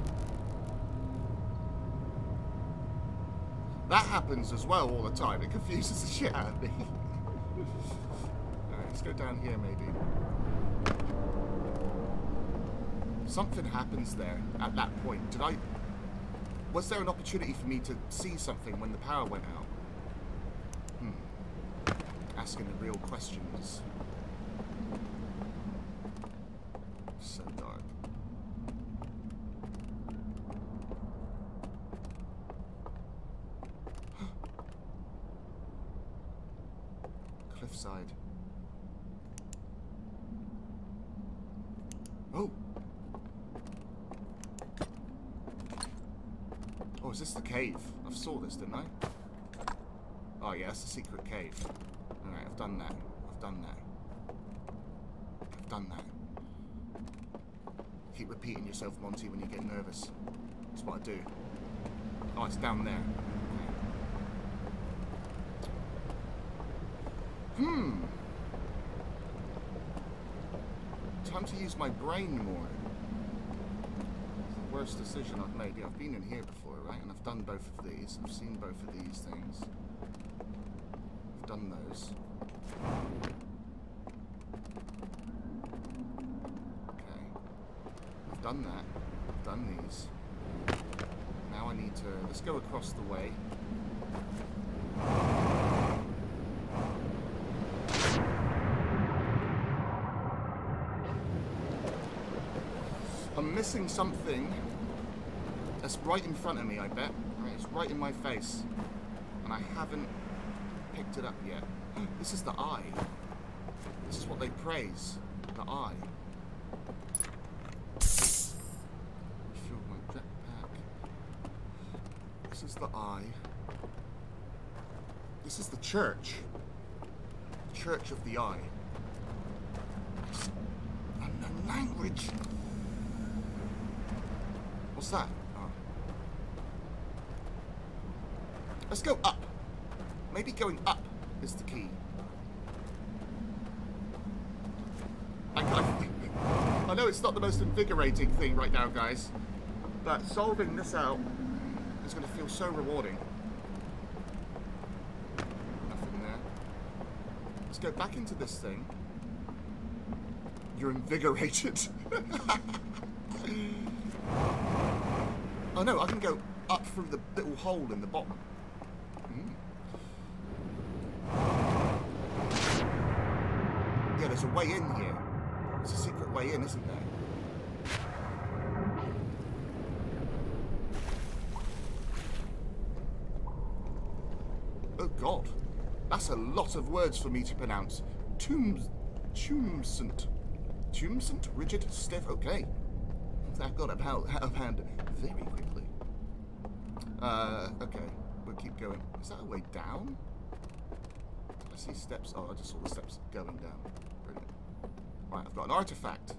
That happens as well all the time. It confuses the shit out of me. Alright, let's go down here maybe. Something happens there at that point. Did I... Was there an opportunity for me to see something when the power went out? Hmm asking the real questions. So dark. Cliffside. Oh! Oh, is this the cave? I saw this, didn't I? Oh yeah, it's the secret cave. Alright, I've done that. I've done that. I've done that. Keep repeating yourself, Monty, when you get nervous. That's what I do. Oh, it's down there. Hmm. Time to use my brain more. It's the worst decision I've made. Yeah, I've been in here before, right? And I've done both of these. I've seen both of these things I've done those. Okay. I've done that. I've done these. Now I need to... Let's go across the way. I'm missing something that's right in front of me, I bet. Right, it's right in my face. And I haven't picked it up yet. This is the eye. This is what they praise. The eye. Fill my jetpack. This is the eye. This is the church. Church of the Eye. Unknown language. What's that? Oh. Let's go up. Maybe going up is the key. I, I, know it's not the most invigorating thing right now, guys, but solving this out is going to feel so rewarding. Nothing there. Let's go back into this thing. You're invigorated. oh no, I can go up through the little hole in the bottom. Mm. Yeah, there's a way in here. There's a secret way in, isn't there? Oh god. That's a lot of words for me to pronounce. Tombs... Tombsent. Tombsent? Rigid, stiff, okay. That got out of hand very quickly. Uh, okay. We'll keep going. Is that a way down? I see steps? Oh, I just saw the steps going down. Right, I've got an artifact.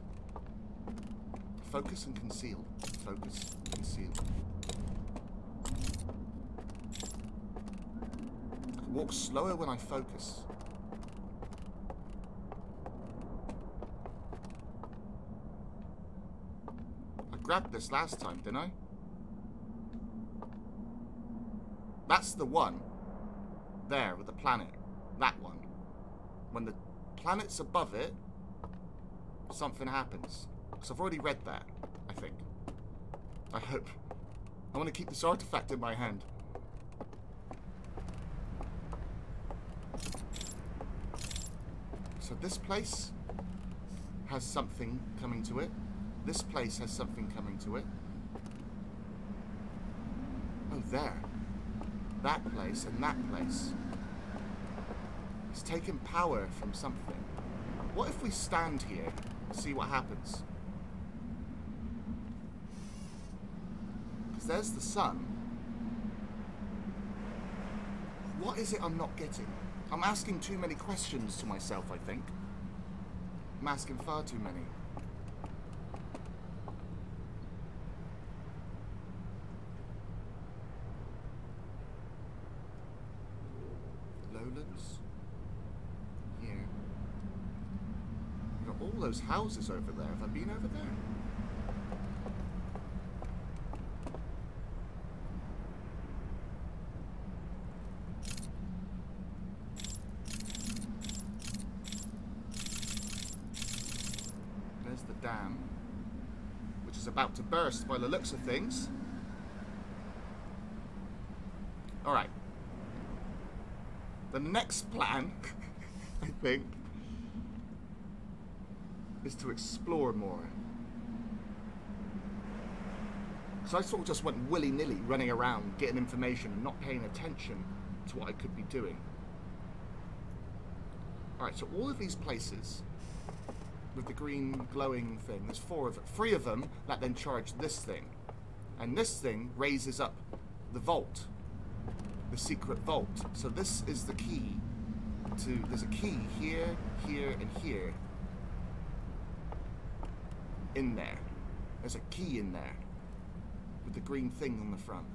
Focus and conceal. Focus, conceal. I can walk slower when I focus. I grabbed this last time, didn't I? That's the one. There, with the planet. That one. When the planet's above it, something happens. Because I've already read that, I think. I hope. I want to keep this artifact in my hand. So this place has something coming to it. This place has something coming to it. Oh, there. That place and that place. It's taken power from something. What if we stand here see what happens? Because there's the sun. What is it I'm not getting? I'm asking too many questions to myself, I think. I'm asking far too many. Lowlands? Here. Got all those houses over there. Have I been over there? There's the dam, which is about to burst by the looks of things. Alright. The next plan, I think, to explore more. So I sort of just went willy-nilly running around, getting information and not paying attention to what I could be doing. Alright, so all of these places with the green glowing thing, there's four of. Three of them that then charge this thing. And this thing raises up the vault. The secret vault. So this is the key to there's a key here, here, and here. In there. There's a key in there. With the green thing on the front.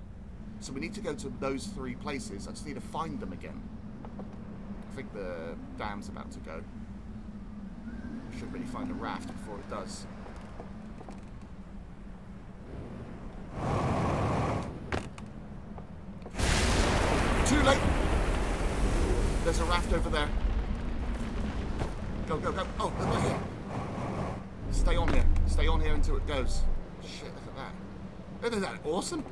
So we need to go to those three places. I just need to find them again. I think the dam's about to go. We should really find a raft before it does. Too late! There's a raft over there. Go, go, go. Oh, right here. Stay on here. Stay on here until it goes. Shit, look at that. Isn't that awesome?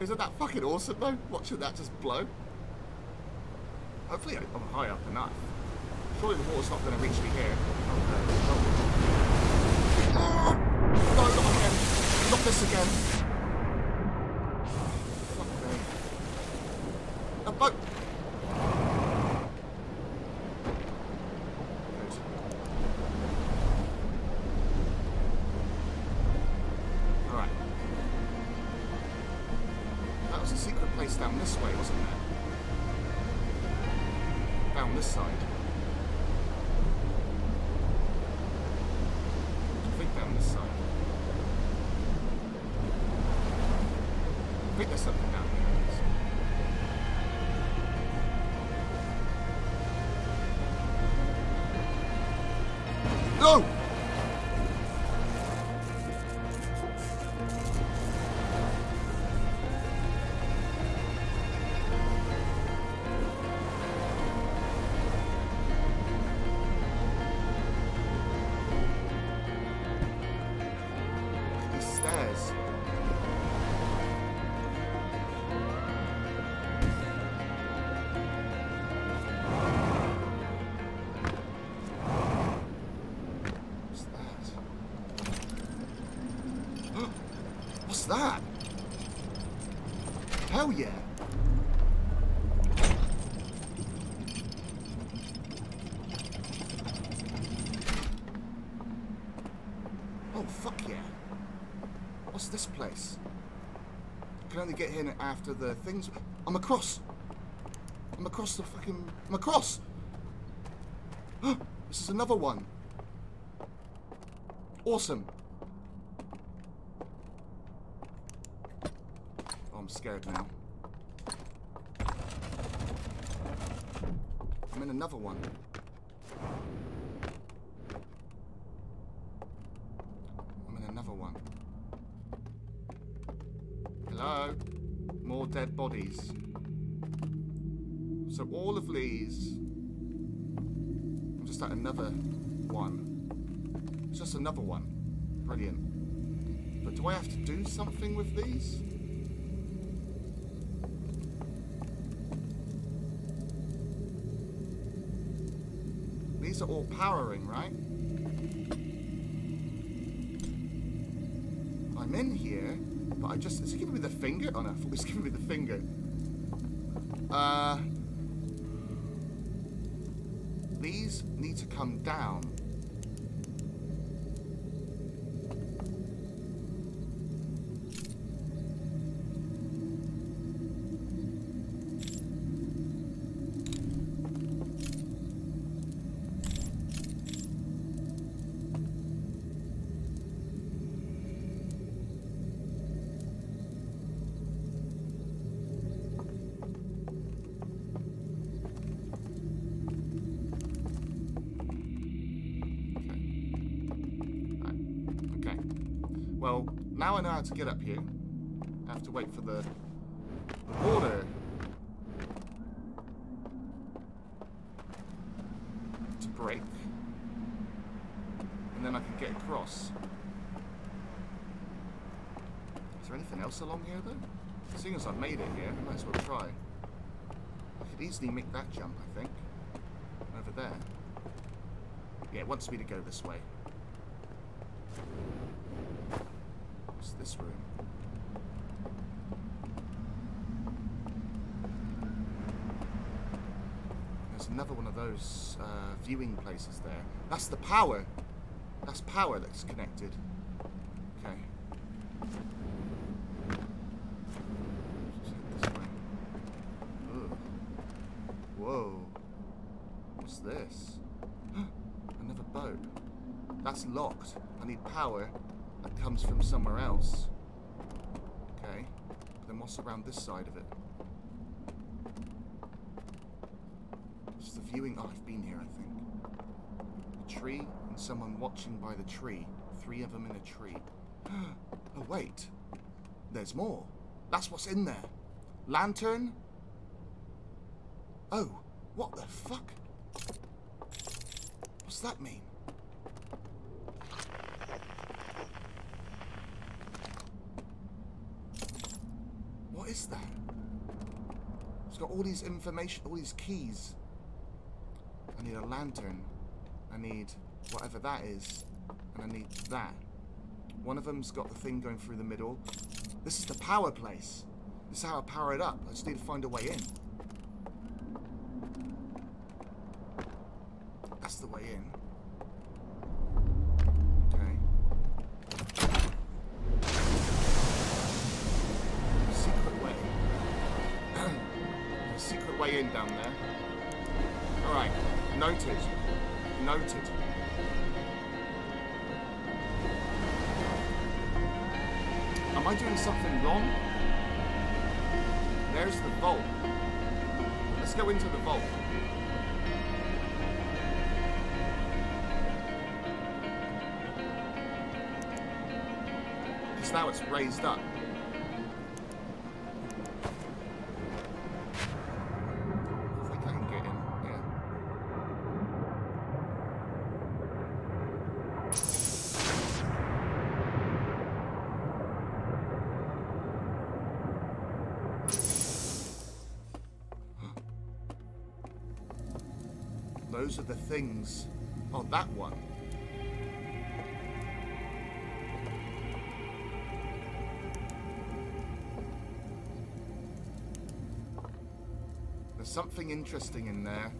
Isn't that fucking awesome though? Watching that just blow. Hopefully I'm high up enough. Surely the water's not going to reach me here. Oh, ah! no, not again. Not this again. Get in after the things. I'm across! I'm across the fucking. I'm across! this is another one. Awesome. Oh, I'm scared now. I'm in another one. I'm in another one. Hello? More dead bodies. So all of these... I'm just at another one. It's just another one. Brilliant. But do I have to do something with these? These are all powering, right? I'm in here, but I just... Is he giving me the finger? Oh no, I thought he was giving me the finger. Uh... These need to come down. Know how to get up here. I have to wait for the, the water to break. And then I can get across. Is there anything else along here, though? Seeing as I've made it here, I might as well try. I could easily make that jump, I think. Over there. Yeah, it wants me to go this way. This room? There's another one of those uh, viewing places there. That's the power. That's power that's connected. Okay. Whoa. What's this? Another boat. That's locked. I need power that comes from somewhere else. Okay. Then what's around this side of it? It's the viewing. Oh, I've been here, I think. A tree and someone watching by the tree. Three of them in a tree. oh, wait. There's more. That's what's in there. Lantern? Oh, what the fuck? What's that mean? It's got all these information, all these keys. I need a lantern. I need whatever that is. And I need that. One of them's got the thing going through the middle. This is the power place. This is how I power it up. I just need to find a way in. Those are the things. on that one. There's something interesting in there.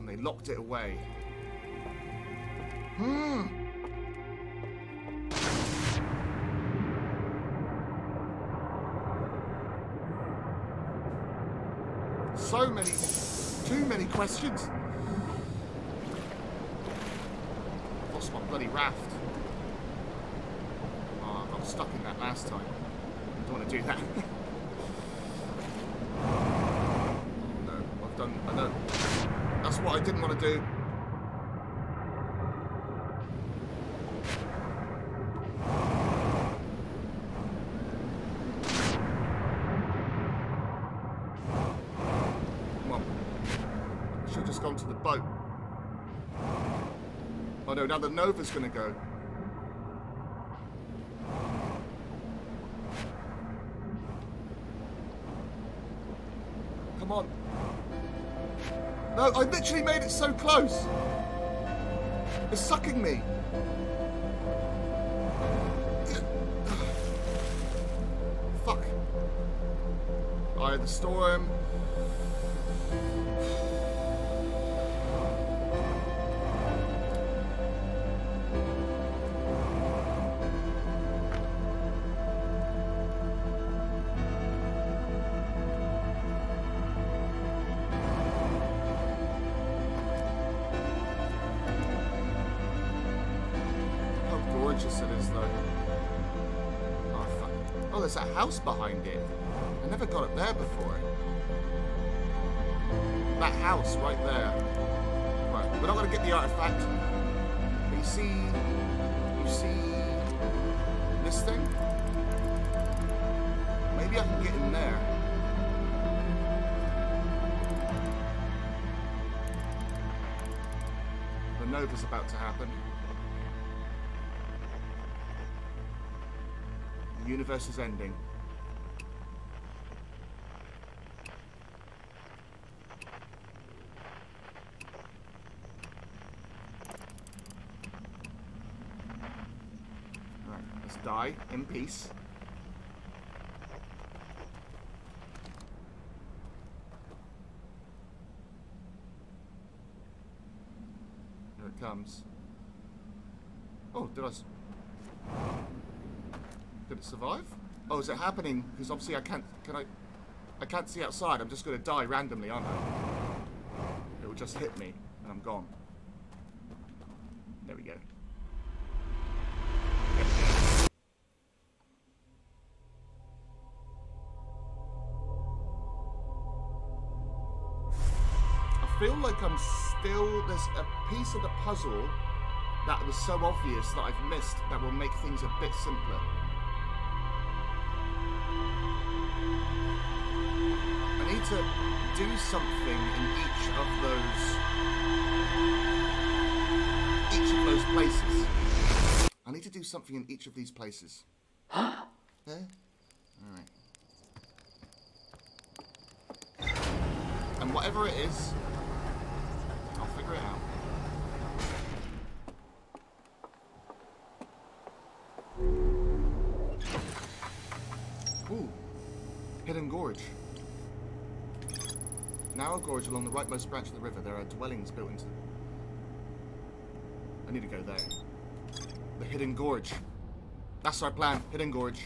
And they locked it away. Hmm. So many, too many questions. Lost my bloody raft. Oh, I got stuck in that last time. I don't want to do that. Oh, no, I've done. I know. That's what I didn't want to do. Come on. Should have just gone to the boat. Oh no, now the Nova's gonna go. Come on. No, I literally made it so close. It's sucking me. Fuck. Eye of the storm. House behind it. I never got up there before. That house right there. Right, we're not going to get the artifact. But you see... You see... This thing? Maybe I can get in there. The Nova's about to happen. The universe is ending. Alright, let's die in peace. Here it comes. Oh, did I... did it survive? Oh, is it happening? Because obviously I can't. Can I? I can't see outside. I'm just going to die randomly, aren't I? It will just hit me, and I'm gone. Like I'm still. There's a piece of the puzzle that was so obvious that I've missed that will make things a bit simpler. I need to do something in each of those each of those places. I need to do something in each of these places. there? Alright. And whatever it is, Out. Ooh. Hidden Gorge. Narrow gorge along the rightmost branch of the river. There are dwellings built into... the... I need to go there. The Hidden Gorge. That's our plan. Hidden Gorge.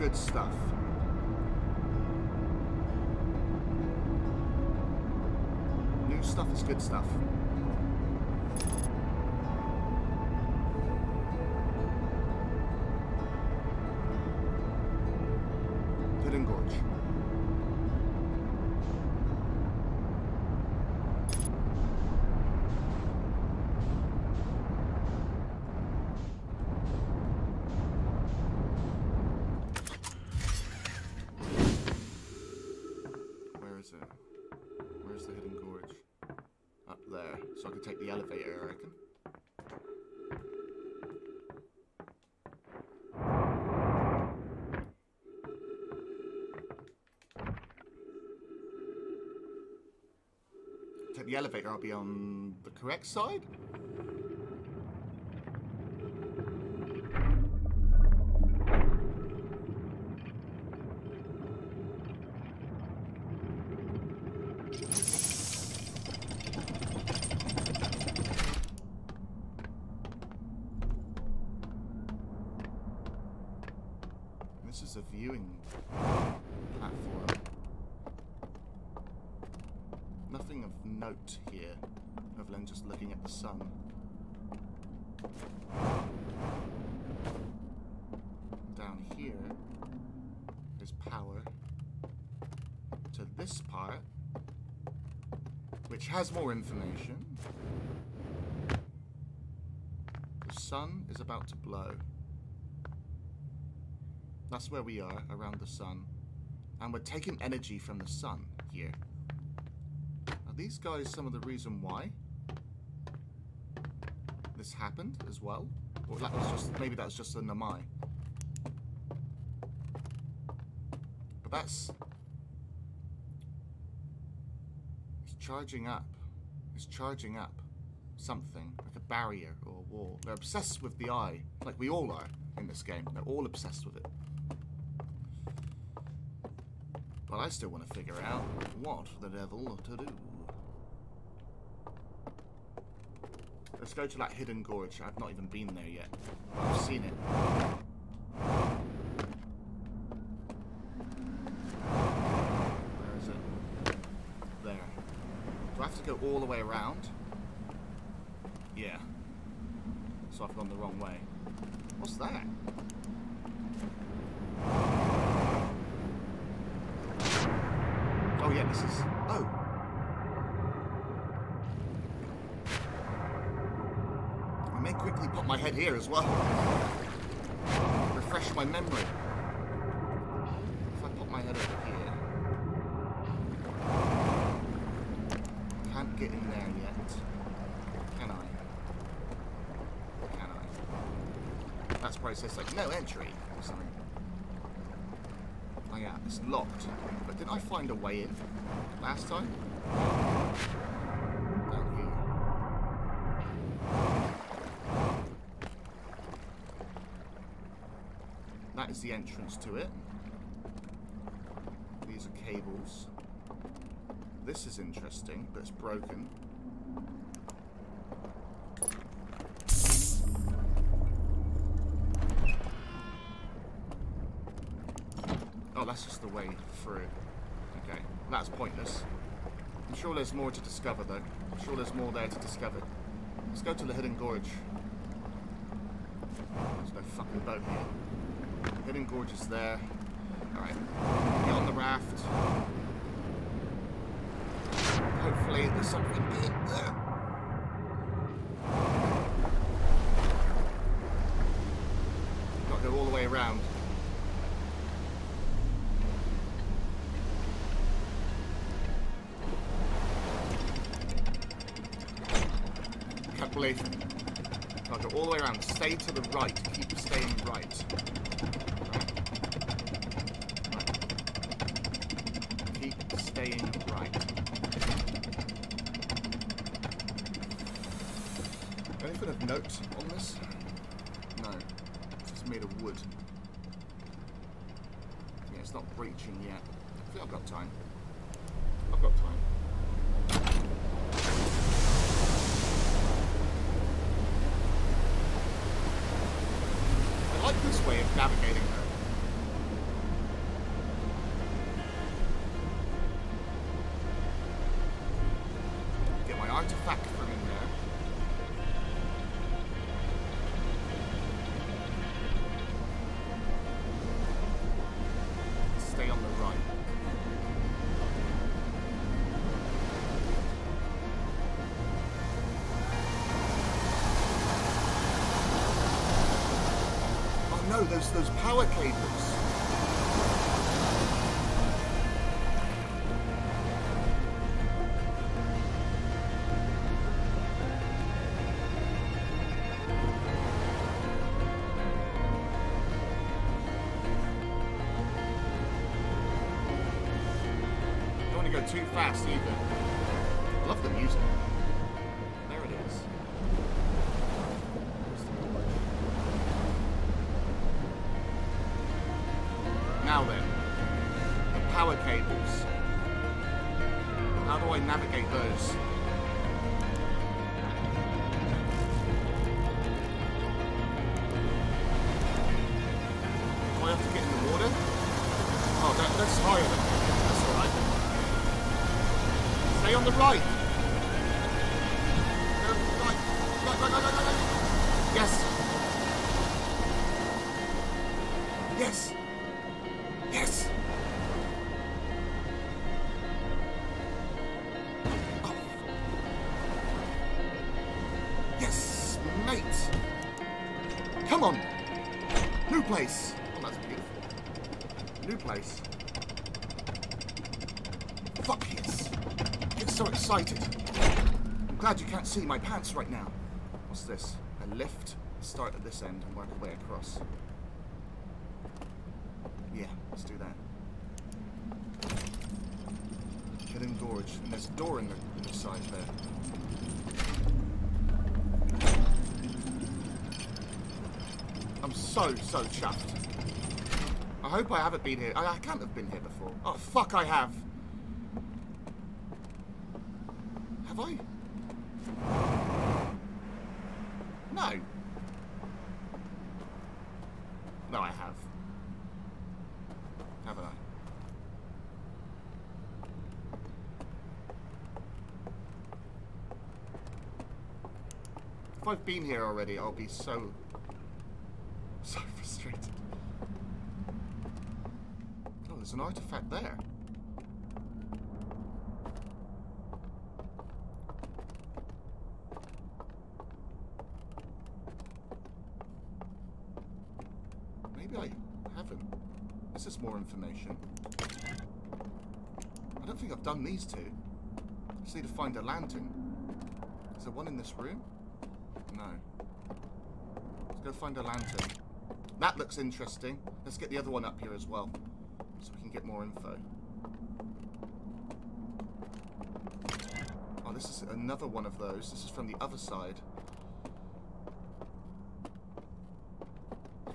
good stuff. New stuff is good stuff. The elevator, I'll be on the correct side? This is a viewing platform. Nothing of note here, of than just looking at the sun. Down here is power to this part, which has more information. The sun is about to blow. That's where we are, around the sun. And we're taking energy from the sun here. These guys some of the reason why this happened as well? Or that was just maybe that's just a Nomai. But that's it's charging up. It's charging up something, like a barrier or a wall. They're obsessed with the eye, like we all are in this game. They're all obsessed with it. But I still want to figure out what the devil to do. Let's go to that hidden gorge. I've not even been there yet. I've seen it. Where is it? There. Do I have to go all the way around? Yeah. So I've gone the wrong way. What's that? Oh yeah, this is... Oh! I may quickly pop my here as well. Refresh my memory. If I pop my head over here... Can't get in there yet. Can I? Can I? That's probably says like, no entry or something. Oh yeah, it's locked. But didn't I find a way in last time? Down here. That is the entrance to it. These are cables. This is interesting, but it's broken. Oh, that's just the way through. Okay, that's pointless. I'm sure there's more to discover, though. I'm sure there's more there to discover. Let's go to the Hidden Gorge. There's no fucking boat here. Hidden Gorge is there. Alright. Get on the raft. Hopefully there's something good there. Got to go all the way around. Can't believe. Gotta go all the way around. Stay to the right. Keep staying right. Right. Right. Keep staying right. Anything of note on this? No. It's just made of wood. Yeah, it's not breaching yet. I think I've got time. I've got time. Those those power cables. Don't want to go too fast either. Excited. I'm glad you can't see my pants right now. What's this? A lift? Start at this end and work our way across. Yeah, let's do that. Hidden Gorge. And there's a door in the, in the side there. I'm so, so chuffed. I hope I haven't been here. I, I can't have been here before. Oh, fuck, I have. Have I? No. No, I have. Haven't I? If I've been here already, I'll be so... So frustrated. Oh, there's an artifact there. Maybe I haven't. This is more information. I don't think I've done these two. I Just need to find a lantern. Is there one in this room? No. Let's go find a lantern. That looks interesting. Let's get the other one up here as well. So we can get more info. Oh, this is another one of those. This is from the other side.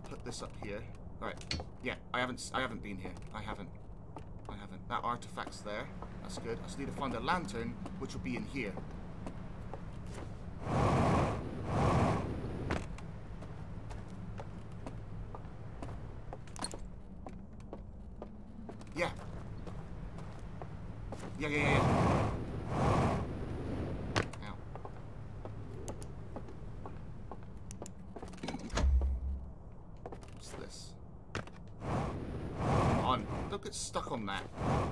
Put this up here. Alright. Yeah, I haven't I haven't been here. I haven't. I haven't. That artifact's there. That's good. I just need to find a lantern, which will be in here. Yeah. Yeah, yeah, yeah, yeah. Ow. What's this? Come on, don't get stuck on that.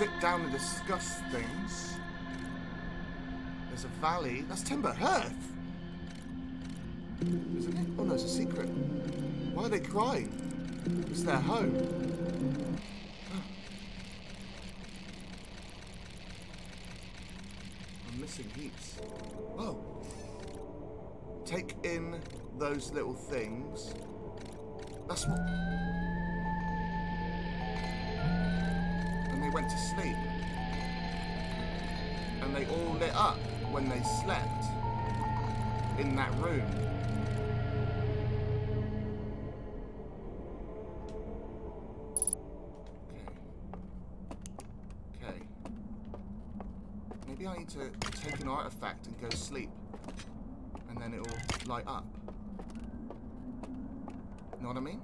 Sit down and discuss things. There's a valley. That's Timber Hearth! Isn't it? Oh no, it's a secret. Why are they crying? It's their home. I'm missing heaps. Oh. Take in those little things. That's what... And they all lit up when they slept. In that room. Okay. Okay. Maybe I need to take an artifact and go sleep. And then it'll light up. Know what I mean?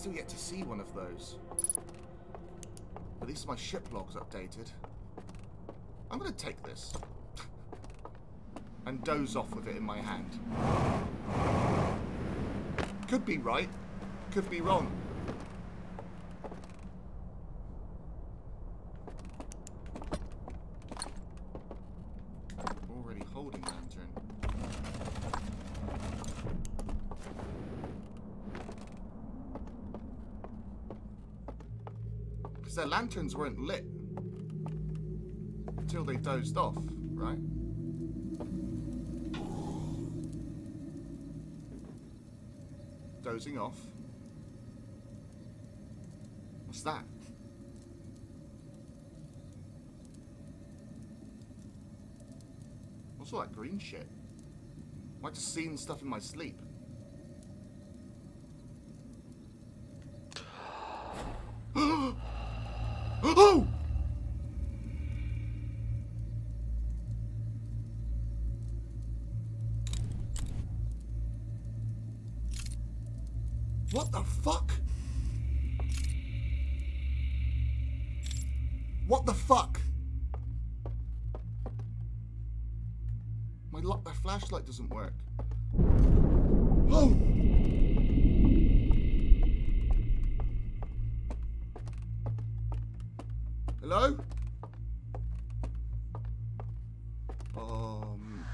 Still yet to see one of those. At least my ship log's updated. I'm going to take this. and doze off with it in my hand. Could be right. Could be wrong. Already holding lantern. Because their lanterns weren't lit until they dozed off, right? Dozing off. What's that? What's all that green shit? I just seeing stuff in my sleep? Doesn't work. Oh! Hello? Um...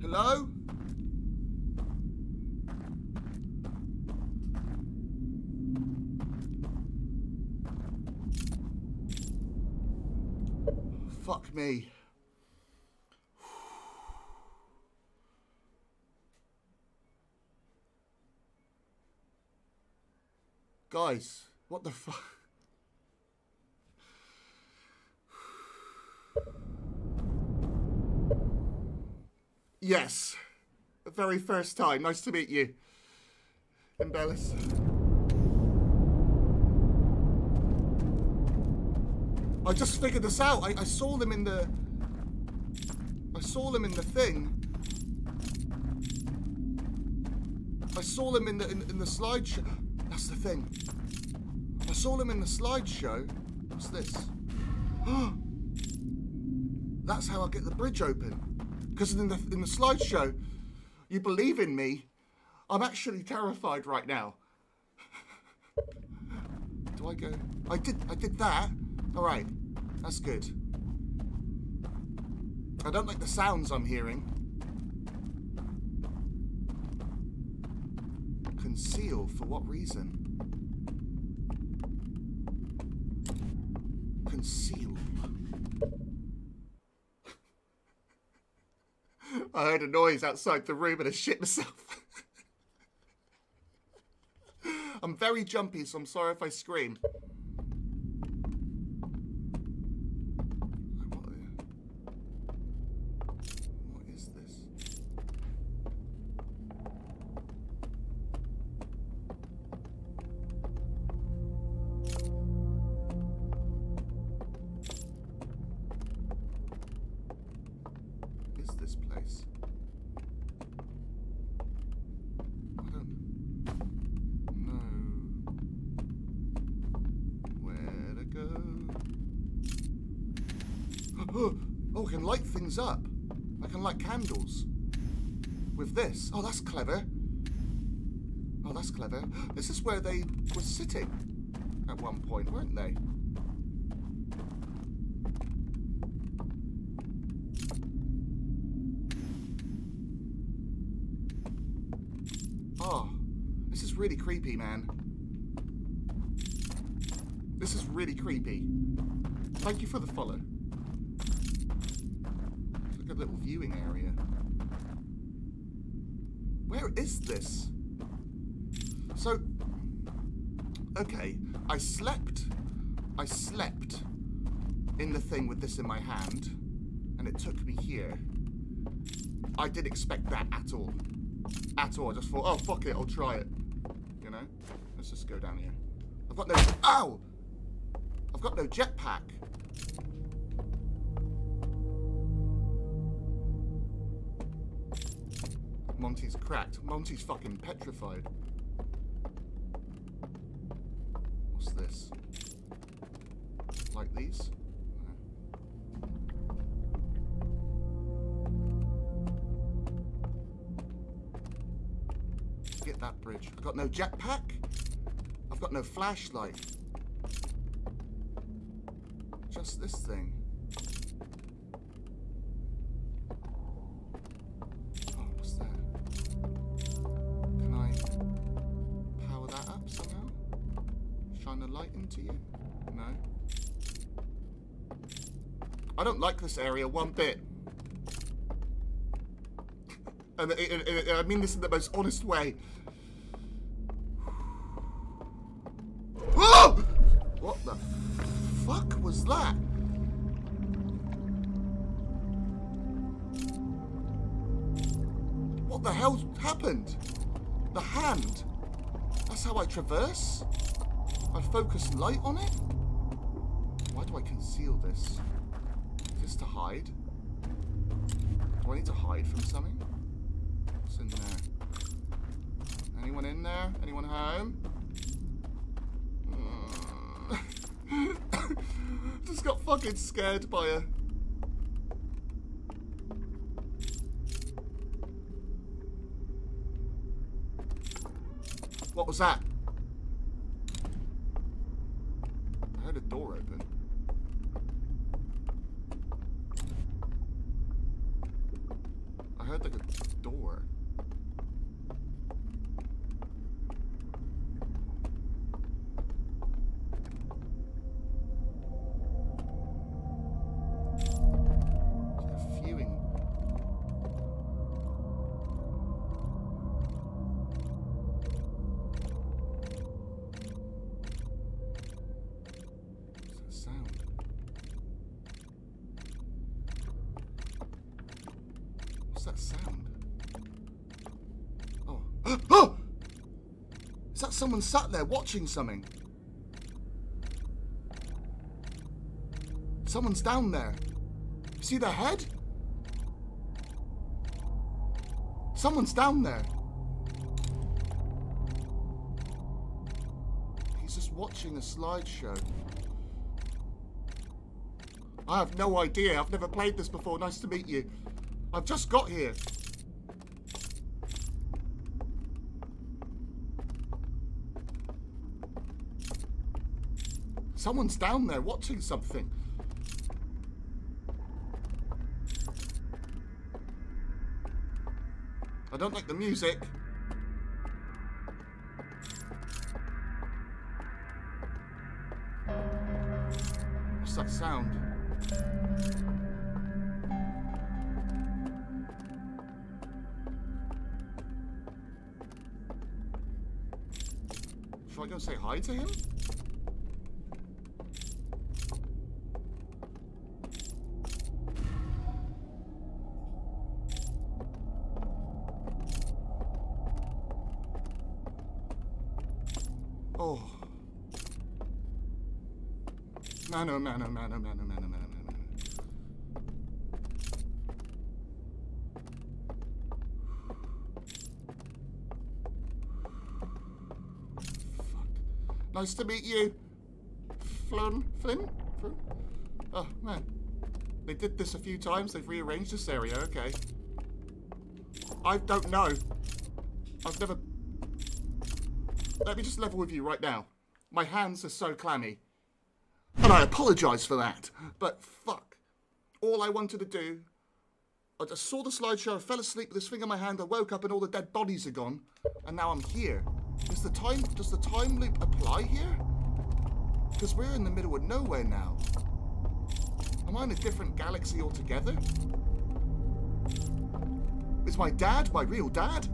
Hello? Me. Guys, what the fuck? Yes. The very first time. Nice to meet you. Embellis. I just figured this out. I, I saw them in the... I saw them in the thing. I saw them in the in, in the slideshow. That's the thing. I saw them in the slideshow. What's this? That's how I get the bridge open. Because in the in the slideshow, you believe in me. I'm actually terrified right now. Do I go? I did. I did that. All right, that's good. I don't like the sounds I'm hearing. Conceal for what reason? Conceal. I heard a noise outside the room and I shit myself. I'm very jumpy, so I'm sorry if I scream. Were sitting at one point, weren't they? Oh, this is really creepy, man. This is really creepy. Thank you for the follow. It's like a little viewing area. Where is this? So, okay, I slept. I slept in the thing with this in my hand, and it took me here. I didn't expect that at all. At all. I just thought, oh, fuck it, I'll try it. You know? Let's just go down here. I've got no... Ow! I've got no jetpack. Monty's cracked. Monty's fucking petrified. What's this? Like these? Get that bridge. I've got no jetpack. I've got no flashlight. Just this thing. Shine a light into you? No. I don't like this area one bit. And it, it, it, I mean this in the most honest way. Oh! What the fuck was that? What the hell happened? The hand. That's how I traverse? Focus light on it? Why do I conceal this? Just to hide? Do I need to hide from something? What's in there? Anyone in there? Anyone home? Just got fucking scared by a... What was that? There watching something? Someone's down there. See their head? Someone's down there. He's just watching a slideshow. I have no idea. I've never played this before. Nice to meet you. I've just got here. Someone's down there watching something. I don't like the music. Nice to meet you. Flynn? Flynn? Flynn? Oh, man. They did this a few times. They've rearranged this area. Okay. I don't know. I've never let me just level with you right now. My hands are so clammy. And I apologise for that. But fuck. All I wanted to do, I just saw the slideshow, I fell asleep with this thing in my hand, I woke up and all the dead bodies are gone. And now I'm here. Is the time, does the time loop apply here? Because we're in the middle of nowhere now. Am I in a different galaxy altogether? Is my dad my real dad?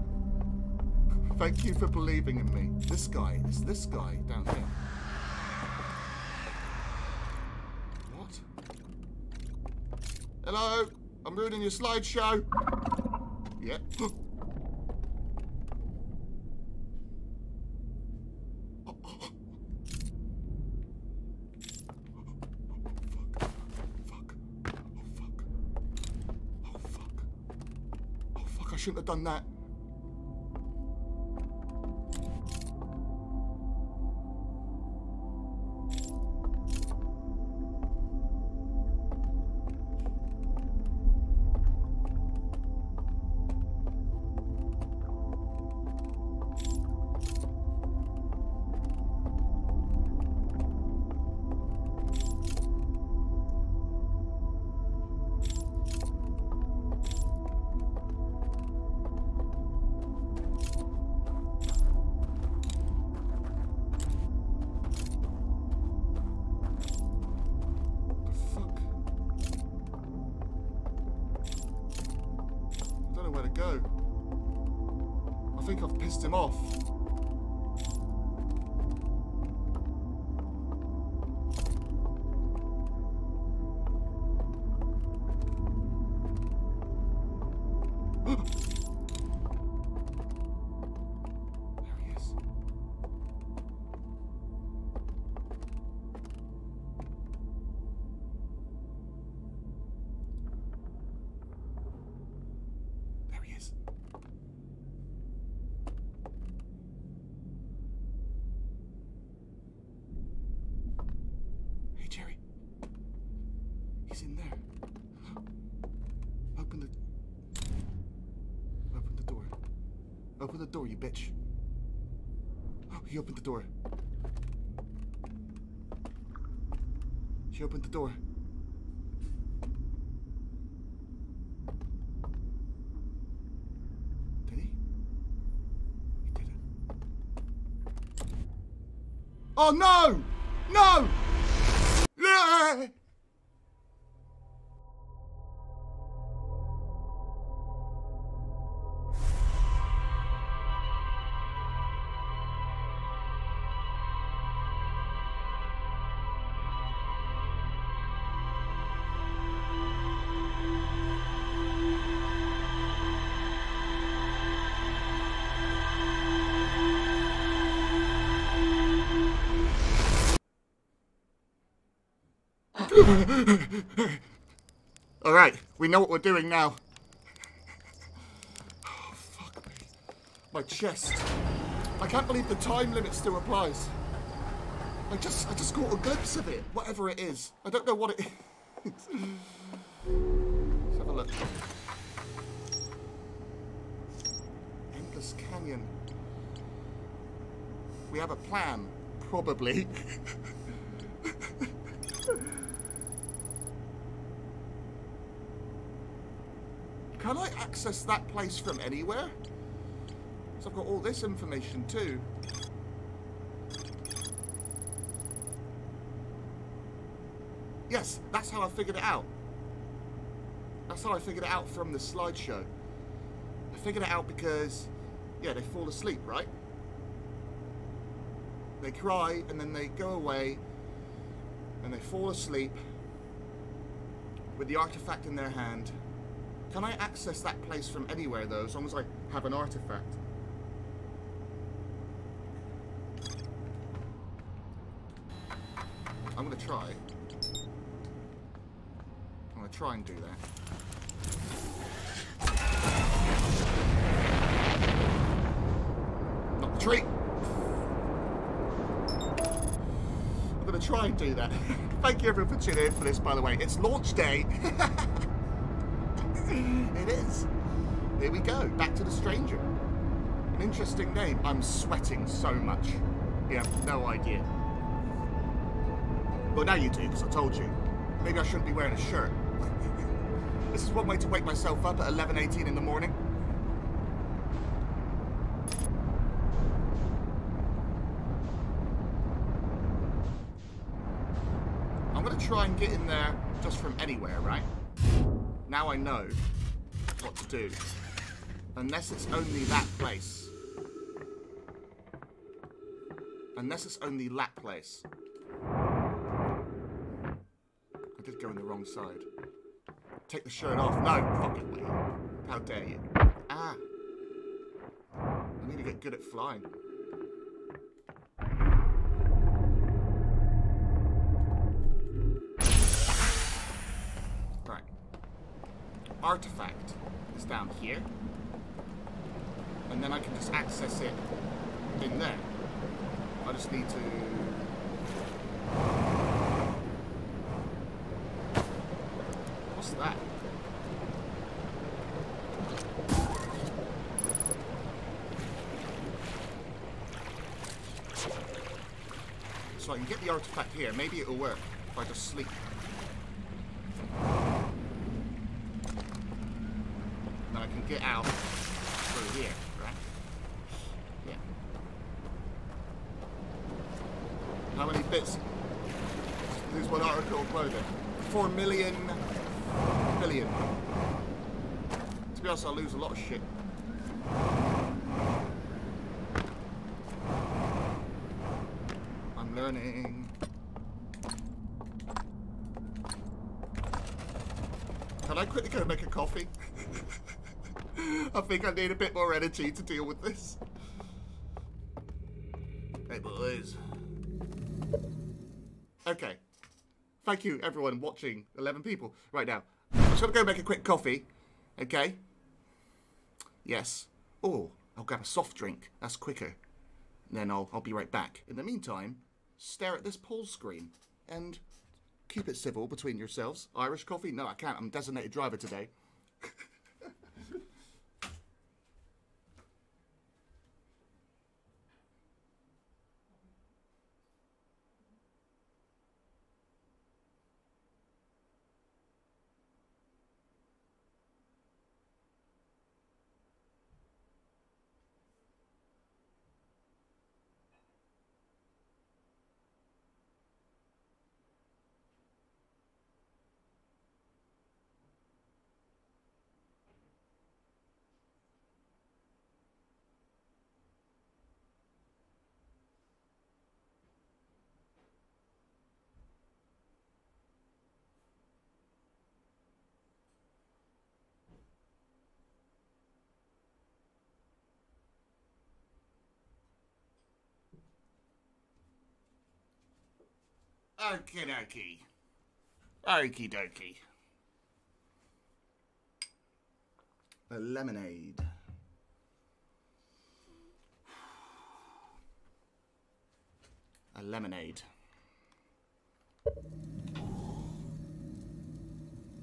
Thank you for believing in me. This guy is this guy down here. What? Hello? I'm ruining your slideshow. Yep. I shouldn't have done that. She opened the door. Did he? He did it. Oh no! No! Alright, we know what we're doing now. Oh, fuck me. My chest. I can't believe the time limit still applies. I just, I just caught a glimpse of it, whatever it is. I don't know what it is. Let's have a look. Endless Canyon. We have a plan, probably. Can I access that place from anywhere? So I've got all this information too. Yes, that's how I figured it out. That's how I figured it out from the slideshow. I figured it out because, yeah, they fall asleep, right? They cry and then they go away and they fall asleep with the artifact in their hand can I access that place from anywhere though, as long as I have an artifact? I'm gonna try. I'm gonna try and do that. Tree! I'm gonna try and do that. Thank you everyone for tuning in for this, by the way. It's launch day! it is. Here we go, back to the stranger. An interesting name. I'm sweating so much. You have no idea. Well, now you do, because I told you. Maybe I shouldn't be wearing a shirt. this is one way to wake myself up at 11.18 in the morning. I'm going to try and get in there just from anywhere, right? Now I know do. Unless it's only that place. Unless it's only that place. I did go on the wrong side. Take the shirt off. No, fucking way. How dare you. Ah. I need to get good at flying. Right. Artifact down here. And then I can just access it in there. I just need to... What's that? So I can get the artifact here. Maybe it'll work if I just sleep. Then I can get out through here, right? Yeah. How many bits? There's one article uploaded. Four million billion. To be honest, I'll lose a lot of shit. I'm learning. Can I quickly go make a coffee? I think I need a bit more energy to deal with this. Hey boys. Okay. Thank you everyone watching. 11 people right now. I'm just gonna go make a quick coffee. Okay? Yes. Oh, I'll grab a soft drink. That's quicker. then I'll, I'll be right back. In the meantime, stare at this poll screen and keep it civil between yourselves. Irish coffee? No, I can't. I'm designated driver today. Okie dokie. Okie dokie. A lemonade. A lemonade.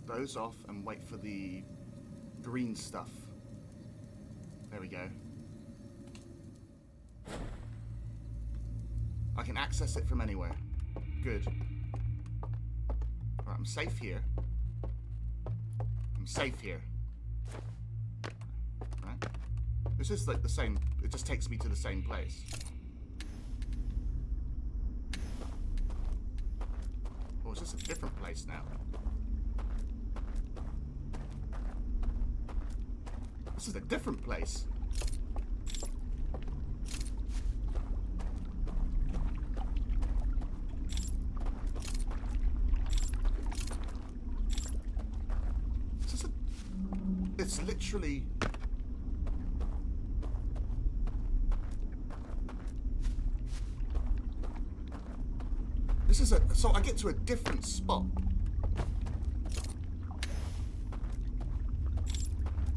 Those off and wait for the green stuff. There we go. I can access it from anywhere. Good. Right, I'm safe here. I'm safe here. Right? This is like the same, it just takes me to the same place. Oh, or is this a different place now? This is a different place. Is this a... It's literally... This is a... So I get to a different spot.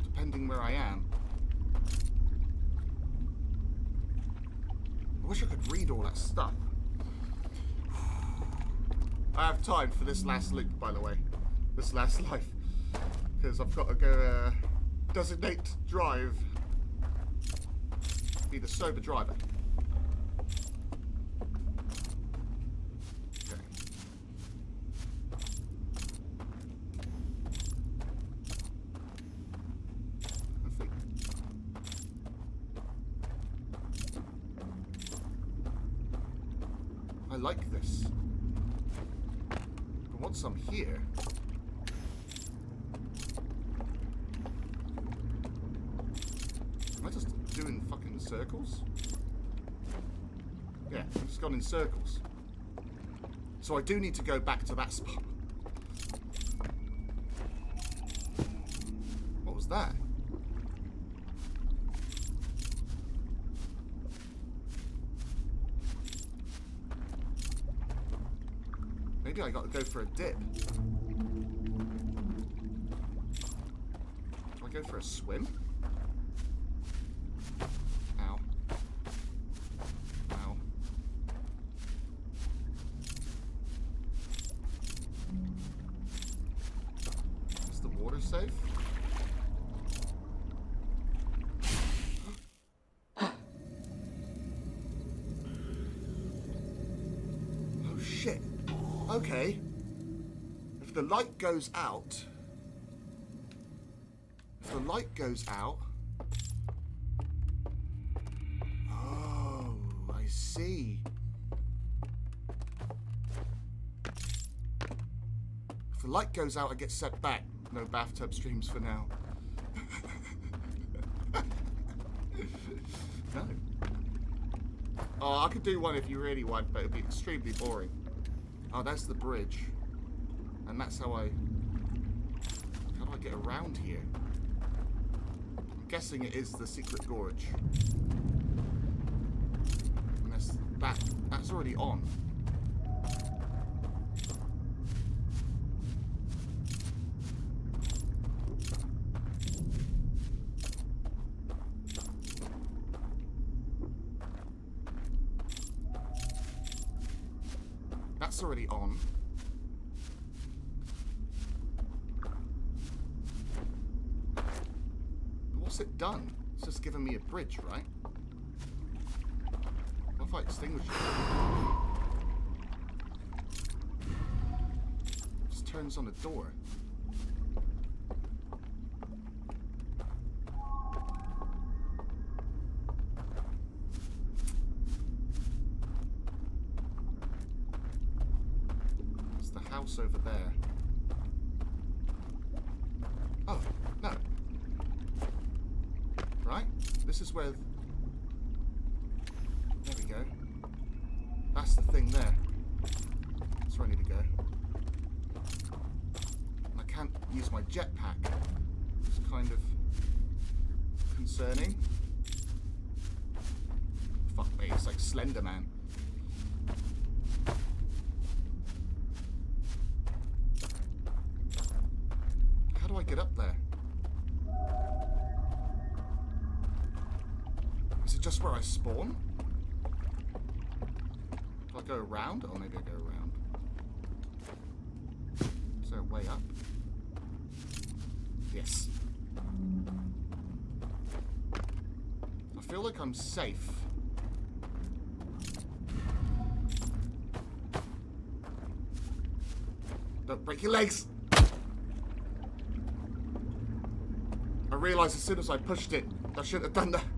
Depending where I am. I wish I could read all that stuff. I have time for this last loop, by the way. This last life. Because I've got to go uh, designate drive. Be the sober driver. Okay. I think. I like this. But once I'm here, am I just doing fucking circles? Yeah, I've just gone in circles. So I do need to go back to that spot. What was that? Maybe I got to go for a dip. Do I go for a swim? Ow. Ow. Is the water safe? oh shit. Okay. If the light goes out... If the light goes out... Oh, I see. If the light goes out, I get set back. No bathtub streams for now. no. Oh, I could do one if you really want, but it'd be extremely boring. Oh, that's the bridge. And that's how I... How do I get around here? I'm guessing it is the secret gorge. That, that's already on. That's already on. But what's it done? It's just given me a bridge, right? What if I extinguish it? Just turns on the door. It's the house over there. Oh, no. Right? This is where... There we go. That's the thing there. That's where I need to go. And I can't use my jetpack. It's kind of concerning. Fuck me, it's like Slender Man. How do I get up there? Is it just where I spawn? Do I go around? Or maybe I go around. Is there a way up? Yes. I feel like I'm safe. Don't break your legs! I realised as soon as I pushed it, I shouldn't have done that.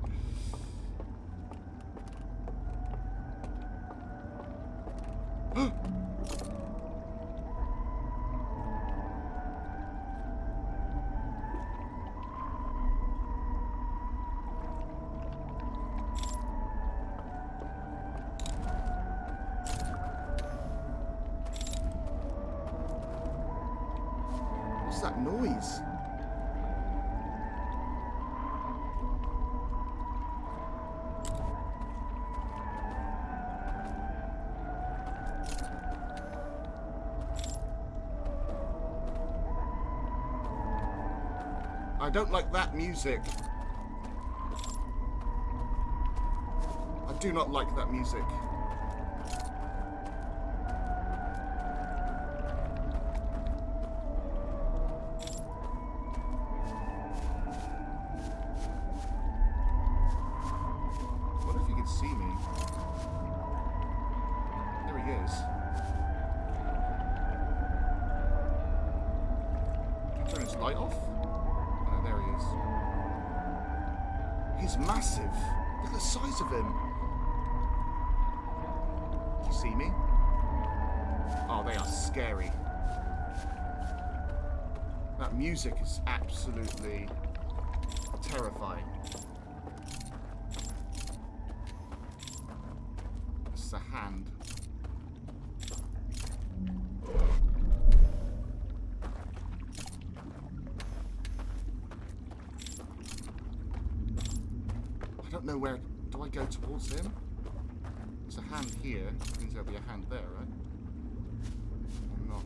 I don't like that music. I do not like that music. Go towards him? There's a hand here. Means there'll be a hand there, right? Or not?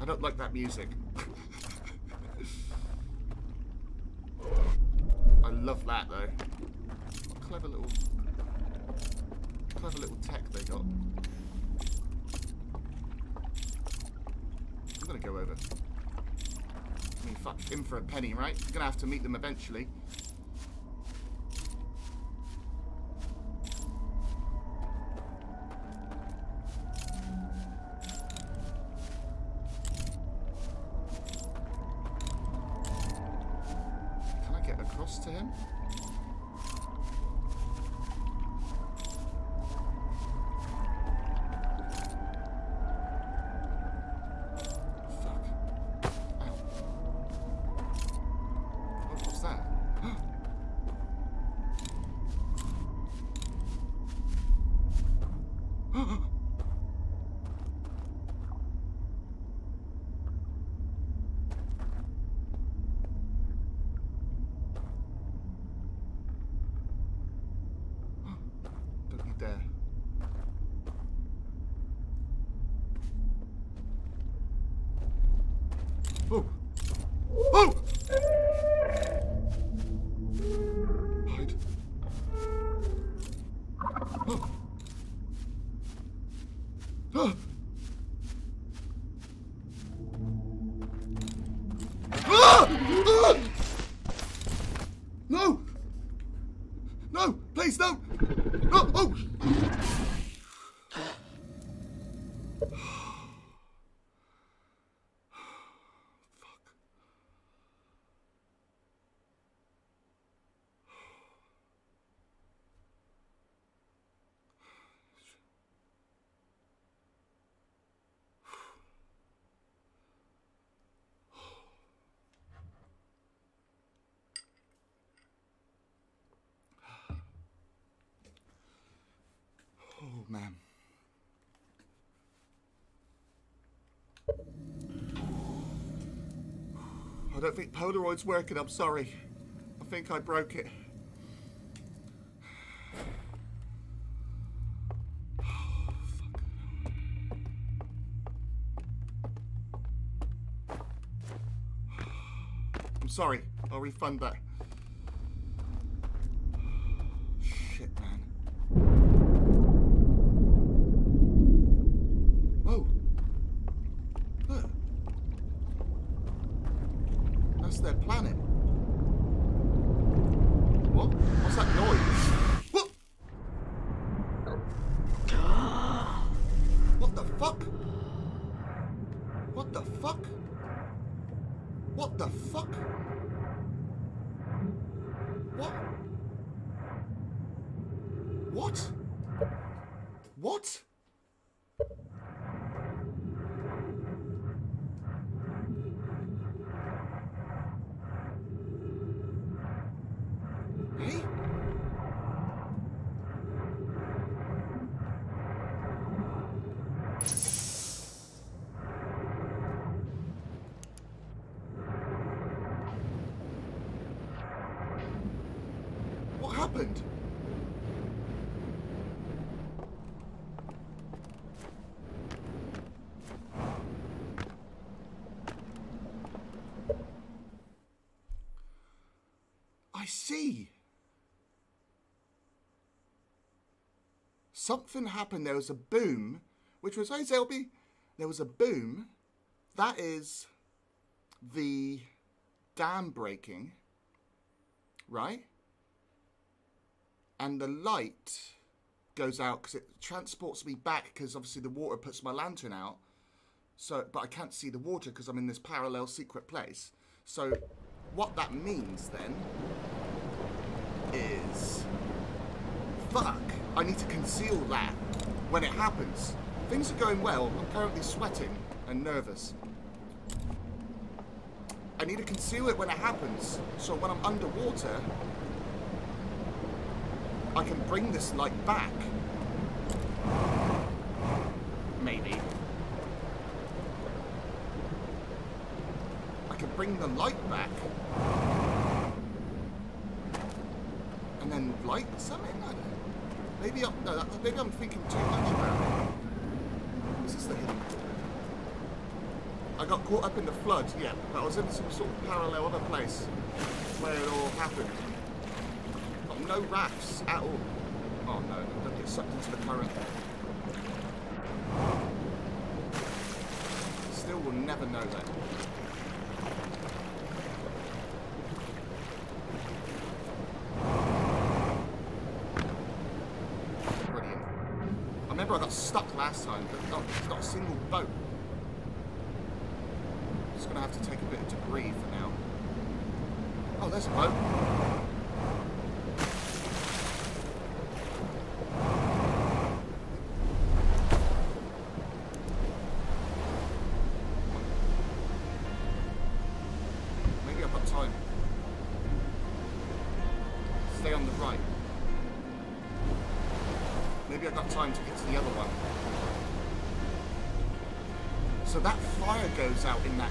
I don't like that music. I love that though. What clever little, clever little tech they got. I'm gonna go over. I mean, fuck, in for a penny, right? You're Gonna have to meet them eventually. Can I get across to him? Fuck. Ow. What was that? Don't you dare. Oh! Oh! Hide. Oh! Ah! Ah! Ah! No! No! Please, no! No! Oh! Fuck. Oh, man. I don't think Polaroid's working, I'm sorry. I think I broke it. I'm sorry. I'll refund that. Shit, man. Oh. Look. That's their planet. What? What's that noise? What? What the fuck? What the fuck? What the fuck? What? What? What? Hey? What happened? I see. Something happened. There was a boom, which was, hey, Zelby, there was a boom. That is the dam breaking, right? And the light goes out because it transports me back because obviously the water puts my lantern out. So, but I can't see the water because I'm in this parallel secret place. So, what that means then is fuck. I need to conceal that when it happens. Things are going well. I'm currently sweating and nervous. I need to conceal it when it happens, so when I'm underwater, I can bring this light back. Maybe. I can bring the light back. And then light something? I don't know. Maybe I'm, no, maybe I'm thinking too much about it. This is the hidden I got caught up in the flood, yeah. But I was in some sort of parallel other place where it all happened. Got no rafts at all. Oh no, don't get sucked into the current. Still will never know that. Maybe time to get to the other one. So that fire goes out in that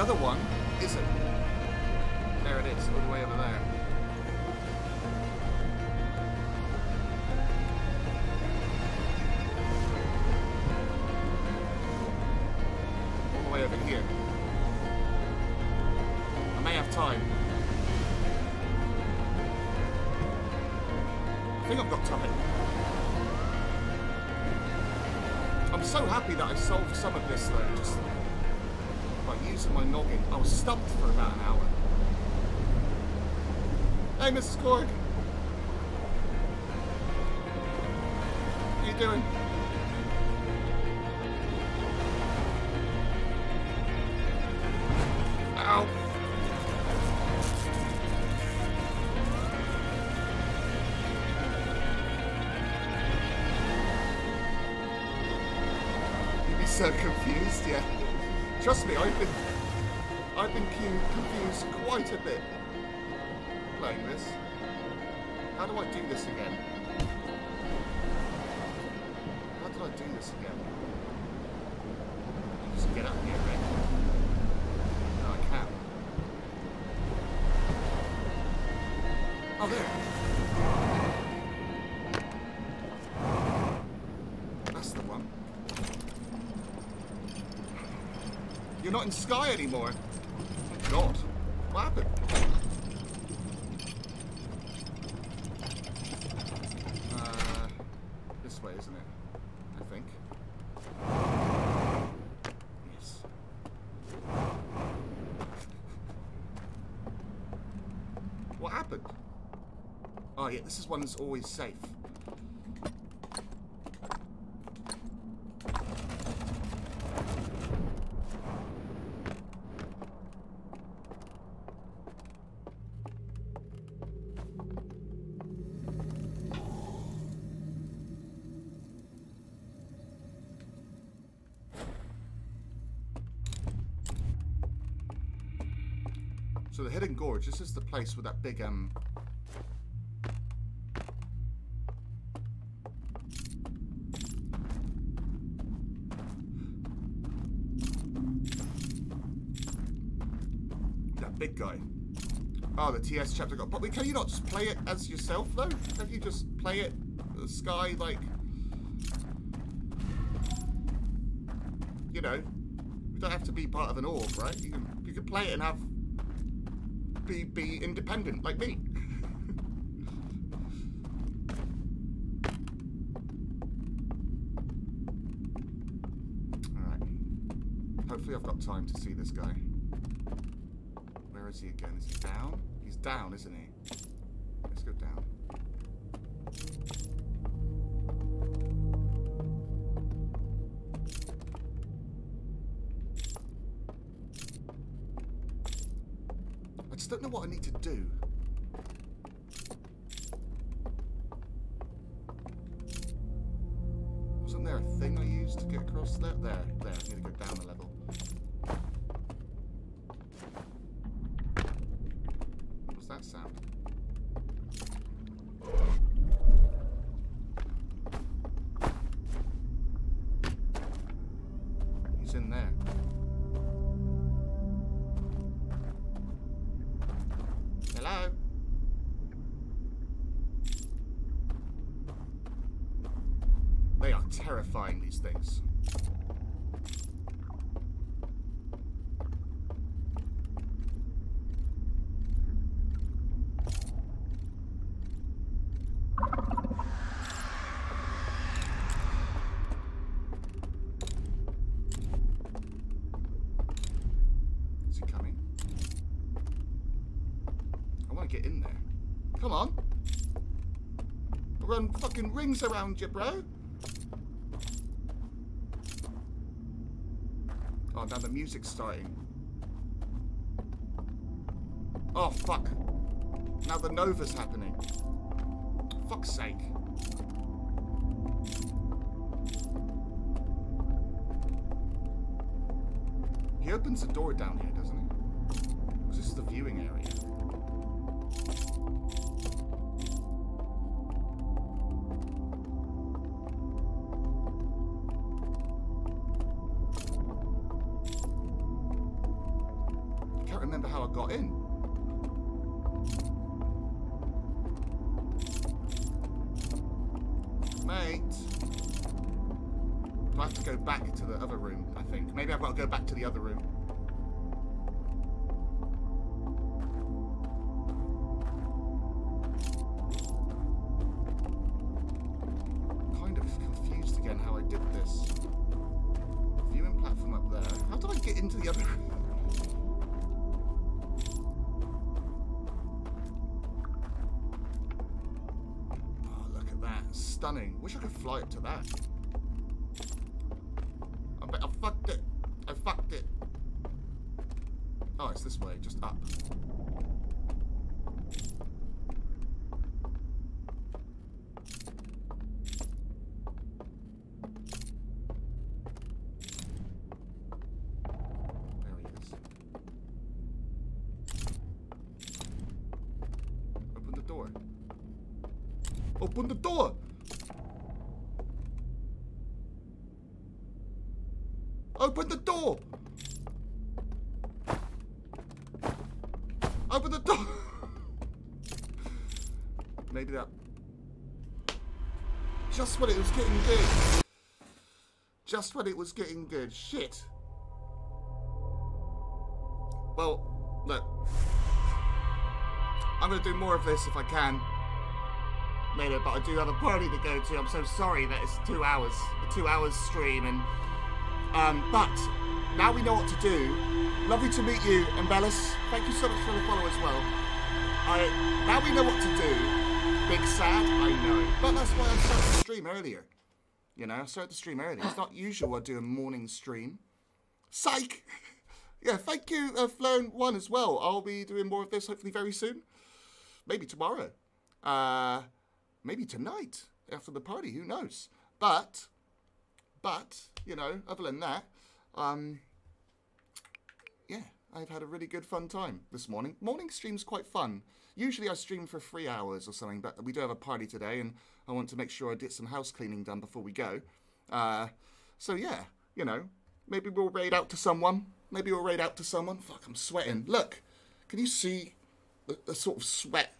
the other one isn't. There it is, all the way over there. All the way over here. I may have time. I think I've got time. I'm so happy that I solved some of this though, just using my noggin. I was stumped for about an hour. Hey, Mrs. Korg. Cu- quite a bit playing this. How do I do this again? How did I do this again? Just get up here, right? No, I can't. Oh, there. That's the one. You're not in Sky anymore. Oh, God. What happened? Uh, this way, isn't it? I think. Yes. What happened? Oh, yeah, this is one that's always safe. So the Hidden Gorge, this is the place with that big, um... the TS chapter got... But can you not just play it as yourself, though? Can't you just play it, the sky, like... You know, you don't have to be part of an org, right? You can, you can play it and have be be independent like me. Alright. Hopefully I've got time to see this guy. Where is he again? Is he down? Isn't he? Let's go down. I just don't know what I need to do. Is he coming? I want to get in there. Come on. I run fucking rings around you, bro. Oh, now the music's starting. Oh, fuck. Now the Nova's happening. Fuck's sake. He opens the door down here, can't remember how I got in. Mate. Do I have to go back to the other room, I think? Maybe I've got to go back to the other room. Was getting good. Just when it was getting good. Shit. Well, look. I'm going to do more of this if I can later, but I do have a party to go to. I'm so sorry that it's two hours, a two hours stream, and um, but now we know what to do. Lovely to meet you, Embellis. Thank you so much for the follow as well. I now we know what to do. Big sad, I know, but that's why I started the stream earlier. You know, I started the stream earlier. It's not usual I do a morning stream. Psych. yeah, thank you, uh, Flown One as well. I'll be doing more of this hopefully very soon. Maybe tomorrow. Uh, maybe tonight after the party. Who knows? But, but you know, other than that, um, yeah, I've had a really good fun time this morning. Morning stream's quite fun. Usually I stream for three hours or something, but we do have a party today, and I want to make sure I get some house cleaning done before we go. Uh, so yeah, you know, maybe we'll raid out to someone. Maybe we'll raid out to someone. Fuck, I'm sweating. Look, can you see the, the sort of sweat?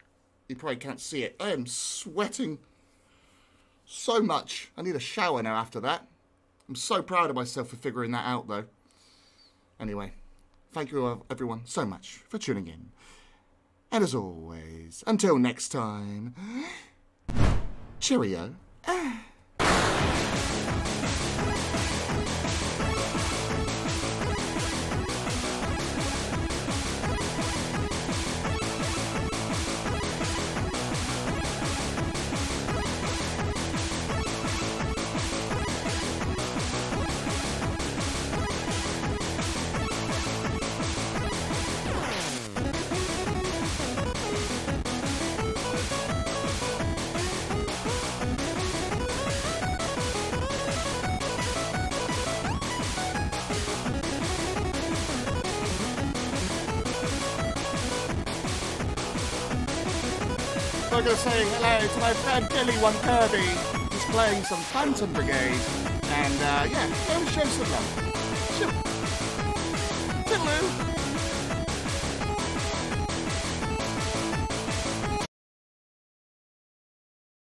You probably can't see it. I am sweating so much. I need a shower now after that. I'm so proud of myself for figuring that out, though. Anyway, thank you everyone so much for tuning in. And as always, until next time, cheerio. friend One Kirby. He's playing some Phantom Brigade. And uh, yeah, go and show some love.